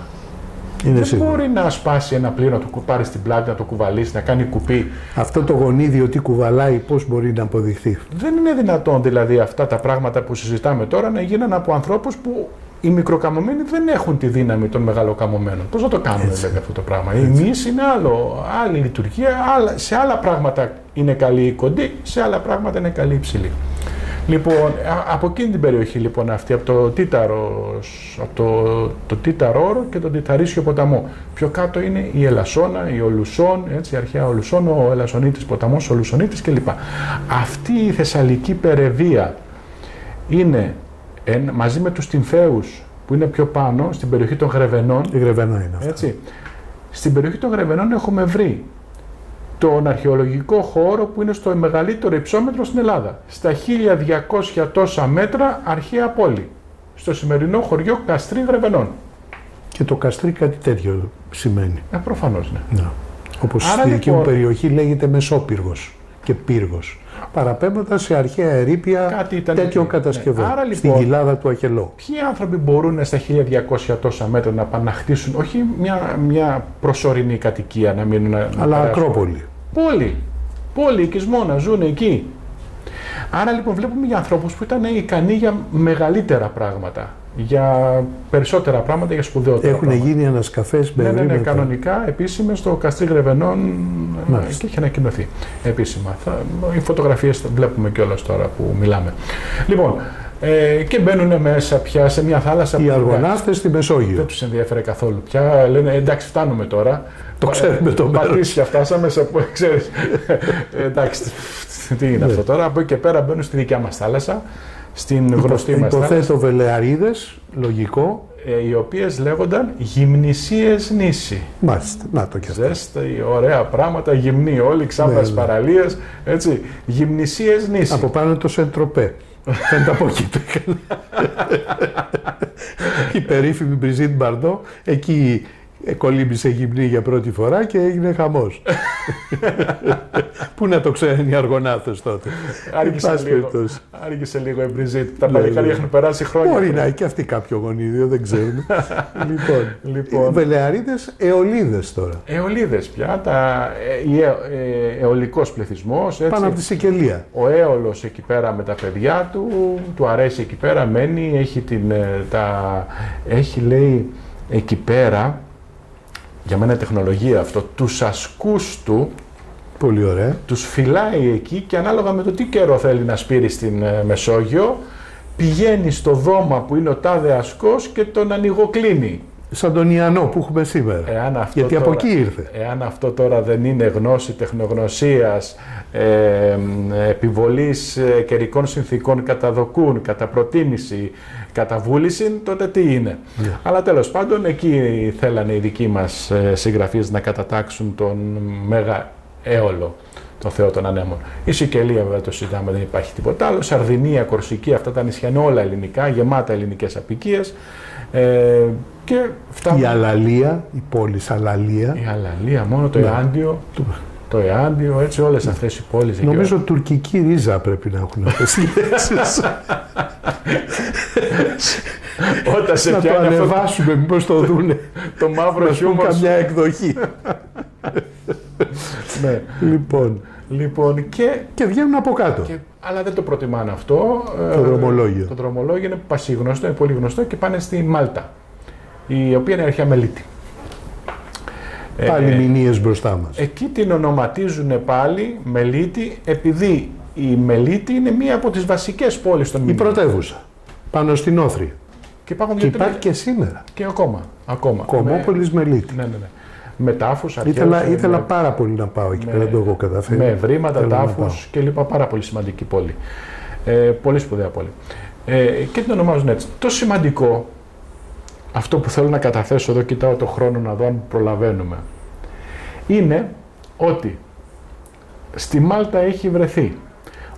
Είναι δεν σίγουρο. μπορεί να σπάσει ένα πλοίο, να το πάρει στην πλάτη, να το κουβαλήσει, να κάνει κουπί. Αυτό το γονίδιο τι κουβαλάει, πώς μπορεί να αποδειχθεί; Δεν είναι δυνατόν δηλαδή αυτά τα πράγματα που συζητάμε τώρα να γίνανε από ανθρώπους που οι μικροκαμωμένοι δεν έχουν τη δύναμη των μεγαλοκαμωμένων. Πώς να το κάνουμε Έτσι. βέβαια αυτό το πράγμα; Η μυς είναι άλλο, άλλη λειτουργία, άλλα, σε άλλα πράγματα είναι καλή η κοντή, σε άλλα πράγματα είναι καλή η ψηλή. Λοιπόν, α- από εκείνη την περιοχή λοιπόν αυτή, από το Τίταρος, από το, το Τίταρο και τον Τιταρίσιο ποταμό. Πιο κάτω είναι η Ελασσόνα, η Ολουσόν, έτσι, η αρχαία Ολουσόν, ο Ελασσονίτης ποταμός, ο Ολουσονίτης κλπ. Αυτή η Θεσσαλική περεβία είναι εν- μαζί με τους Τυμφαίους που είναι πιο πάνω, στην περιοχή των Γρεβενών, Η Γρεβενά είναι αυτό. έτσι. Στην περιοχή των Γρεβενών έχουμε βρει τον αρχαιολογικό χώρο που είναι στο μεγαλύτερο υψόμετρο στην Ελλάδα. Στα 1200 τόσα μέτρα αρχαία πόλη. Στο σημερινό χωριό Καστρί Γρεβενών. Και το καστρί κάτι τέτοιο σημαίνει. Ε, προφανώς ναι. Να. Όπως Άρα, στη δική μου λοιπόν- περιοχή λέγεται Μεσόπυργος και Πύργος. Παραπέμποντας σε αρχαία ερήπια Κάτι ήταν τέτοιων εκεί. κατασκευών. Ναι. Άρα, Στην λοιπόν, κοιλάδα του Αχελό. Ποιοι άνθρωποι μπορούν στα 1200 τόσα μέτρα να πάνε να χτίσουν, όχι μια, μια προσωρινή κατοικία να μείνουν να, να Αλλά περάσουν. Ακρόπολη. Πόλη. Πόλη, οικισμόνα, ζουν εκεί. Άρα λοιπόν βλέπουμε για ανθρώπους που ήταν ικανοί για μεγαλύτερα πράγματα. Για περισσότερα πράγματα, για σπουδαιότερα Έχουν πράγματα. γίνει ανασκαφές με Ναι, ναι, ναι, ευρήματα. κανονικά επίσημα στο Καστρί Γρεβενών ε, Μάλιστα. και έχει ανακοινωθεί επίσημα. Θα, οι φωτογραφίες τα βλέπουμε κιόλας τώρα που μιλάμε. Λοιπόν, ε, και μπαίνουν μέσα πια σε μια θάλασσα Οι που αργοναύτες στη Μεσόγειο. δεν τους ενδιαφέρει καθόλου. Πια λένε εντάξει φτάνουμε τώρα. Το ξέρουμε το μέρος. Πατήσια φτάσαμε σε που ξέρεις. Ε, εντάξει, τι είναι αυτό τώρα. Από εκεί και πέρα μπαίνουν στη δικιά μας θάλασσα, στην γνωστή μας θάλασσα, Υποθέτω Βελεαρίδες, λογικό. ε, οι οποίες λέγονταν γυμνησίες νήσι. Μάλιστα, να το και αυτό. Ζέστη, ωραία πράγματα, γυμνοί όλοι, ξάφρας Ναι, ναι. παραλίες, έτσι, γυμνησίες νήσι. Από πάνω το Σεντροπέ. Φαίνεται από εκεί πήγαν. Η περίφημη Μπριζίτ Μπαρντό, εκεί κολύμπησε γυμνή για πρώτη φορά και έγινε χαμός. Πού να το ξέρουν οι αργοναύτες τότε. Άργησε Εν πάση λίγο. περιπτώσει. Άργησε λίγο η Μπριζίτ. Τα Ναι, παλικάρια ναι. έχουν περάσει χρόνια. Μπορεί να έχει και αυτή κάποιο γονίδιο, δεν ξέρουμε. λοιπόν, Λοιπόν. Βελεαρίδες, αιωλίδες τώρα. Αιωλίδες πια, τα, ε, η, ε, ε, αιωλικός πληθυσμός, έτσι. Πάνω από τη Σικελία. Ο Έολος εκεί πέρα με τα παιδιά του, του αρέσει εκεί πέρα, μένει, έχει, την, ε, τα, έχει λέει εκεί πέρα, για μένα τεχνολογία αυτό, τους ασκούς του, Πολύ ωραία. τους φυλάει εκεί και ανάλογα με το τι καιρό θέλει να σπείρει στην ε, Μεσόγειο, πηγαίνει στο δώμα που είναι ο τάδε ασκός και τον ανοιγοκλίνει. Σαν τον Ιαννό που έχουμε σήμερα. Εάν αυτό Γιατί από τώρα- εκεί ήρθε. Εάν αυτό τώρα δεν είναι γνώση τεχνογνωσίας, ε, μ, επιβολής ε, καιρικών συνθήκων κατά δοκούν, κατά προτίμηση, κατά βούληση, τότε τι είναι. Ναι. Αλλά τέλος πάντων εκεί θέλανε οι δικοί μας ε, συγγραφείς να κατατάξουν τον Μέγα Έολο, τον Θεό των Ανέμων. Η Σικελία βέβαια το συζητάμε, δεν υπάρχει τίποτα άλλο. Σαρδινία, Κορσική, αυτά τα νησιά είναι όλα ελληνικά, γεμάτα ελληνικές απικίες. Ε, και φτάνουμε... Η Αλαλία, η πόλη Αλαλία. Η Αλαλία, μόνο το Ναι. Εάντιο, το Εάντιο, έτσι όλες αυτές οι πόλεις. εκεί Νομίζω τουρκική ρίζα πρέπει να έχουν αυτές οι λέξεις. πέρα. Όταν σε να το πιάνει αυτό ανεβάσουμε, μήπως το δούνε. το μαύρο Να πούν χιούμορ. καμιά εκδοχή. ναι. λοιπόν, Λοιπόν, και, και βγαίνουν από κάτω. και, αλλά δεν το προτιμάνε αυτό. Το Ε, δρομολόγιο. Το δρομολόγιο είναι πασίγνωστο, είναι πολύ γνωστό και πάνε στη Μάλτα, η οποία είναι αρχαία μελίτη. Πάλι Ε, μηνύες μπροστά μας. Εκεί την ονοματίζουν πάλι Μελίτη, επειδή η Μελίτη είναι μία από τις βασικές πόλεις των Η Μηνύων. πρωτεύουσα. Πάνω στην Όθρη. Και υπάρχουν Και δύο-τρεις- υπάρχει και σήμερα. Και ακόμα. ακόμα. Κομμόπολης Μελίτη. Με, ναι, ναι, ναι. Με τάφους, αρχαίους, Ήθελα, με- ήθελα πάρα πολύ να πάω εκεί με- πέρα, δεν το έχω καταφέρει. με ευρήματα, Θέλω να τάφους και λοιπά. Πάρα πολύ σημαντική πόλη. Ε, πολύ σπουδαία πόλη. Ε, και την ονομάζουν έτσι. Το σημαντικό, αυτό που θέλω να καταθέσω εδώ, κοιτάω το χρόνο να δω αν προλαβαίνουμε, είναι ότι στη Μάλτα έχει βρεθεί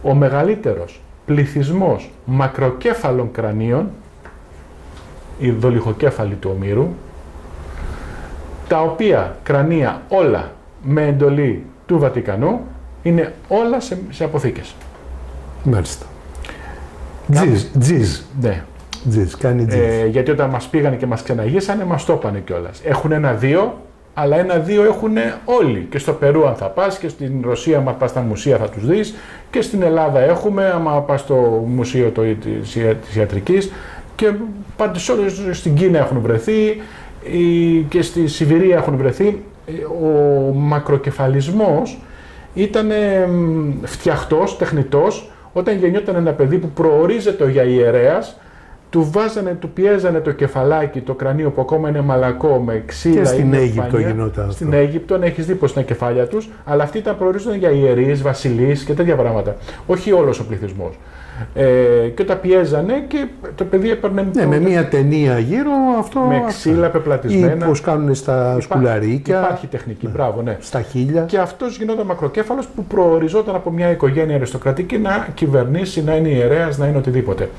ο μεγαλύτερος πληθυσμός μακροκέφαλων κρανίων, η δολυχοκέφαλη του Ομήρου, τα οποία κρανία όλα με εντολή του Βατικανού είναι όλα σε, σε αποθήκες. Μάλιστα. Τζιζ, τζιζ. Ναι. Τζιζ, κάνει τζιζ. Ε, γιατί όταν μας πήγανε και μας ξεναγήσανε, μας το είπανε κιόλα. Έχουν ένα-δύο, αλλά ένα-δύο έχουν όλοι. Και στο Περού αν θα πας, και στην Ρωσία αν πας στα μουσεία θα τους δεις, και στην Ελλάδα έχουμε, άμα πας στο μουσείο το, της, της ιατρικής, και πάντως όλες στην Κίνα έχουν βρεθεί, η- και στη Σιβηρία έχουν βρεθεί. Ε, Ο μακροκεφαλισμός ήταν φτιαχτός, τεχνητός, όταν γεννιόταν ένα παιδί που προορίζεται για ιερέας, του βάζανε, του πιέζανε το κεφαλάκι, το κρανίο που ακόμα είναι μαλακό με ξύλα Και ή στην με Αίγυπτο σπανία. γινόταν αυτό. Στην Αίγυπτο, να έχεις δει πώ είναι τα κεφάλια τους, αλλά αυτοί ήταν προορίζονταν για ιερεί, βασιλείς και τέτοια πράγματα. Όχι όλος ο πληθυσμός. Ε, και όταν πιέζανε και το παιδί έπαιρνε Ναι, το- με μια ταινία γύρω αυτό. με αυτά. ξύλα Ή πεπλατισμένα. πώς κάνουν στα Υπά- σκουλαρίκια, Υπάρχει τεχνική, μπράβο, ναι. στα χίλια. Και αυτός γινόταν μακροκέφαλος που προοριζόταν από μια οικογένεια αριστοκρατική να κυβερνήσει, να είναι ιερέας, να είναι οτιδήποτε.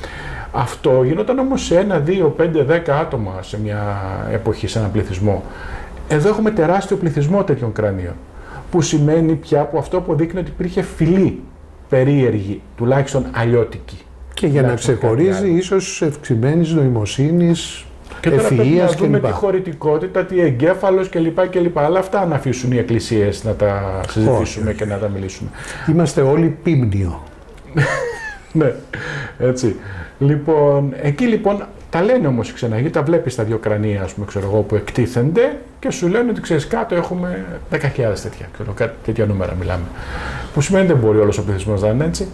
Αυτό γινόταν όμως σε ένα, δύο, πέντε, δέκα άτομα σε μια εποχή, σε έναν πληθυσμό. Εδώ έχουμε τεράστιο πληθυσμό τέτοιων κρανίων. Που σημαίνει πια που αυτό αποδείκνει ότι υπήρχε φυλή περίεργη, τουλάχιστον αλλιώτικη. Και για να τουλάχιστον κάτι ξεχωρίζει άλλο. ίσως ευξημένης νοημοσύνης, Και τώρα πρέπει να ευφυΐας δούμε κλπ. τη χωρητικότητα, τι εγκέφαλος κλπ. κλπ. Αλλά αυτά να αφήσουν οι εκκλησίες να τα συζητήσουμε όχι. και να τα μιλήσουμε. Είμαστε όλοι πίμνιο. ναι, έτσι. Λοιπόν, εκεί λοιπόν τα λένε όμως οι ξεναγοί, τα βλέπεις τα δύο κρανία, ας πούμε, ξέρω εγώ, που εκτίθενται και σου λένε ότι ξέρεις κάτω έχουμε 10.000 τέτοια, ξέρω, κάτι, τέτοια νούμερα μιλάμε. Που σημαίνει δεν μπορεί όλος ο πληθυσμός να είναι έτσι.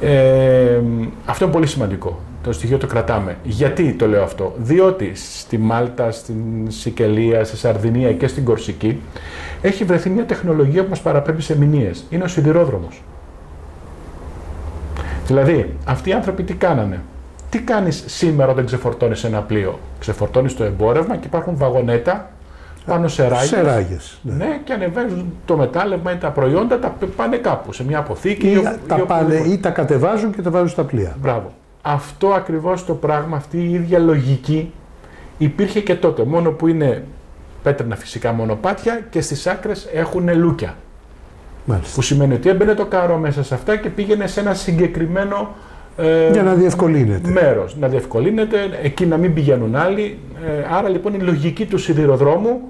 Ε, αυτό είναι πολύ σημαντικό. Το στοιχείο το κρατάμε. Γιατί το λέω αυτό; Διότι στη Μάλτα, στην Σικελία, στη Σαρδινία και στην Κορσική έχει βρεθεί μια τεχνολογία που μας παραπέμπει σε μηνύες. Είναι ο σιδηρόδρομος. Δηλαδή, αυτοί οι άνθρωποι τι κάνανε; Τι κάνεις σήμερα όταν ξεφορτώνεις ένα πλοίο; Ξεφορτώνεις το εμπόρευμα και υπάρχουν βαγονέτα πάνω σε ράγες. Σε ράγες. Ναι. Ναι, και ανεβαίνουν το μετάλλευμα ή τα προϊόντα, τα πάνε κάπου, σε μια αποθήκη. Ή, ή ο- τα ή πάνε, οπουδήποτε. ή τα κατεβάζουν και τα βάζουν στα πλοία. Μπράβο. Αυτό ακριβώς το πράγμα, αυτή η ίδια λογική υπήρχε και τότε. Μόνο που είναι πέτρινα φυσικά μονοπάτια και στις άκρες έχουν λούκια. Μάλιστα. Που σημαίνει ότι έμπαινε το κάρο μέσα σε αυτά και πήγαινε σε ένα συγκεκριμένο ε, Για να διευκολύνεται. μέρος. Να διευκολύνεται, εκεί να μην πηγαίνουν άλλοι. Ε, άρα λοιπόν η λογική του σιδηροδρόμου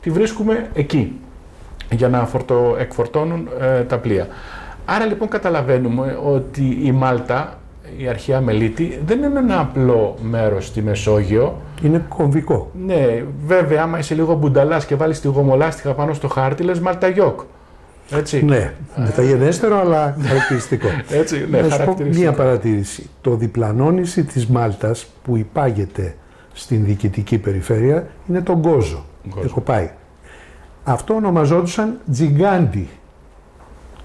τη βρίσκουμε εκεί για να φορτω, εκφορτώνουν ε, τα πλοία. Άρα λοιπόν καταλαβαίνουμε ότι η Μάλτα, η αρχαία Μελίτη, δεν είναι ένα απλό μέρος στη Μεσόγειο. Είναι κομβικό. Ναι, βέβαια, άμα είσαι λίγο μπουνταλάς και βάλεις τη γομολάστιχα πάνω στο χάρτη, λες Μαλταγιόκ. Έτσι, Ναι, μεταγενέστερο αλλά χαρακτηριστικό. έτσι ναι, να σου πω χαρακτηριστικό. μία παρατήρηση. Το διπλανόνισι της Μάλτας που υπάγεται στην διοικητική περιφέρεια είναι το Γκόζο. Γκόζο. Έχω πάει. Αυτό ονομαζόντουσαν τζιγκάντι.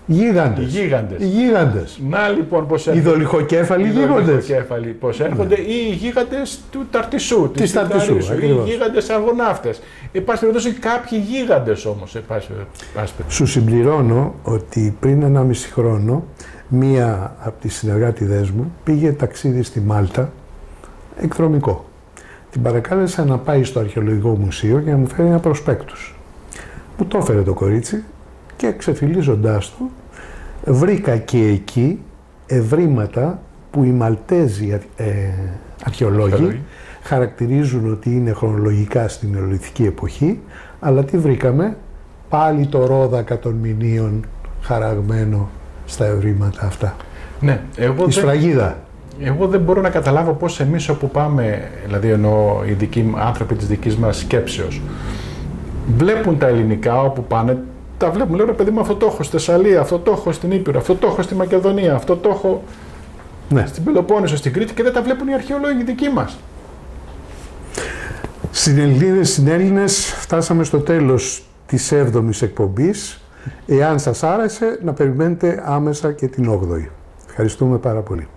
Οι Γίγαντες. γίγαντες. Οι γίγαντες. Να λοιπόν πώς Οι έρχονται. δολυχοκέφαλοι οι γίγοντες. δολοφοκέφαλοι πώς έρχονται ή οι γίγαντες του Ταρτισού, Της Ταρτισού, Τιταρίσου, ή οι ακριβώς. γίγαντες αργοναύτες. Υπάρχει περιπτώσει κάποιοι γίγαντες όμως, εν πάση πάση περιπτώσει. Σου συμπληρώνω ότι πριν 1,5 χρόνο μία από τις συνεργάτηδές μου πήγε ταξίδι στη Μάλτα εκδρομικό. Την παρακάλεσα να πάει στο αρχαιολογικό μουσείο για να μου φέρει ένα προσπέκτους. Μου το έφερε το κορίτσι και ξεφυλίζοντάς του βρήκα και εκεί ευρήματα που οι Μαλτέζοι ε, αρχαιολόγοι Αρχαιολόγοι. χαρακτηρίζουν ότι είναι χρονολογικά στην νεολιθική εποχή, αλλά τι βρήκαμε, πάλι το ρόδακα των μηνύων χαραγμένο στα ευρήματα αυτά. Ναι, εγώ Η δεν, σφραγίδα. εγώ δεν μπορώ να καταλάβω πώς εμείς όπου πάμε, δηλαδή εννοώ οι δικοί, άνθρωποι της δικής μας σκέψεως, βλέπουν τα ελληνικά όπου πάνε, τα βλέπουν, λέω ρε παιδί μου αυτό το έχω στη Θεσσαλία, αυτό το έχω στην Ήπειρο, αυτό το έχω στη Μακεδονία, αυτό το έχω Ναι. στην Πελοπόννησο, στην Κρήτη και δεν τα βλέπουν οι αρχαιολόγοι δικοί μας. Συνελληνίδες, συνέλληνες, φτάσαμε στο τέλος της 7ης εκπομπής. Εάν σας άρεσε, να περιμένετε άμεσα και την 8η. Ευχαριστούμε πάρα πολύ.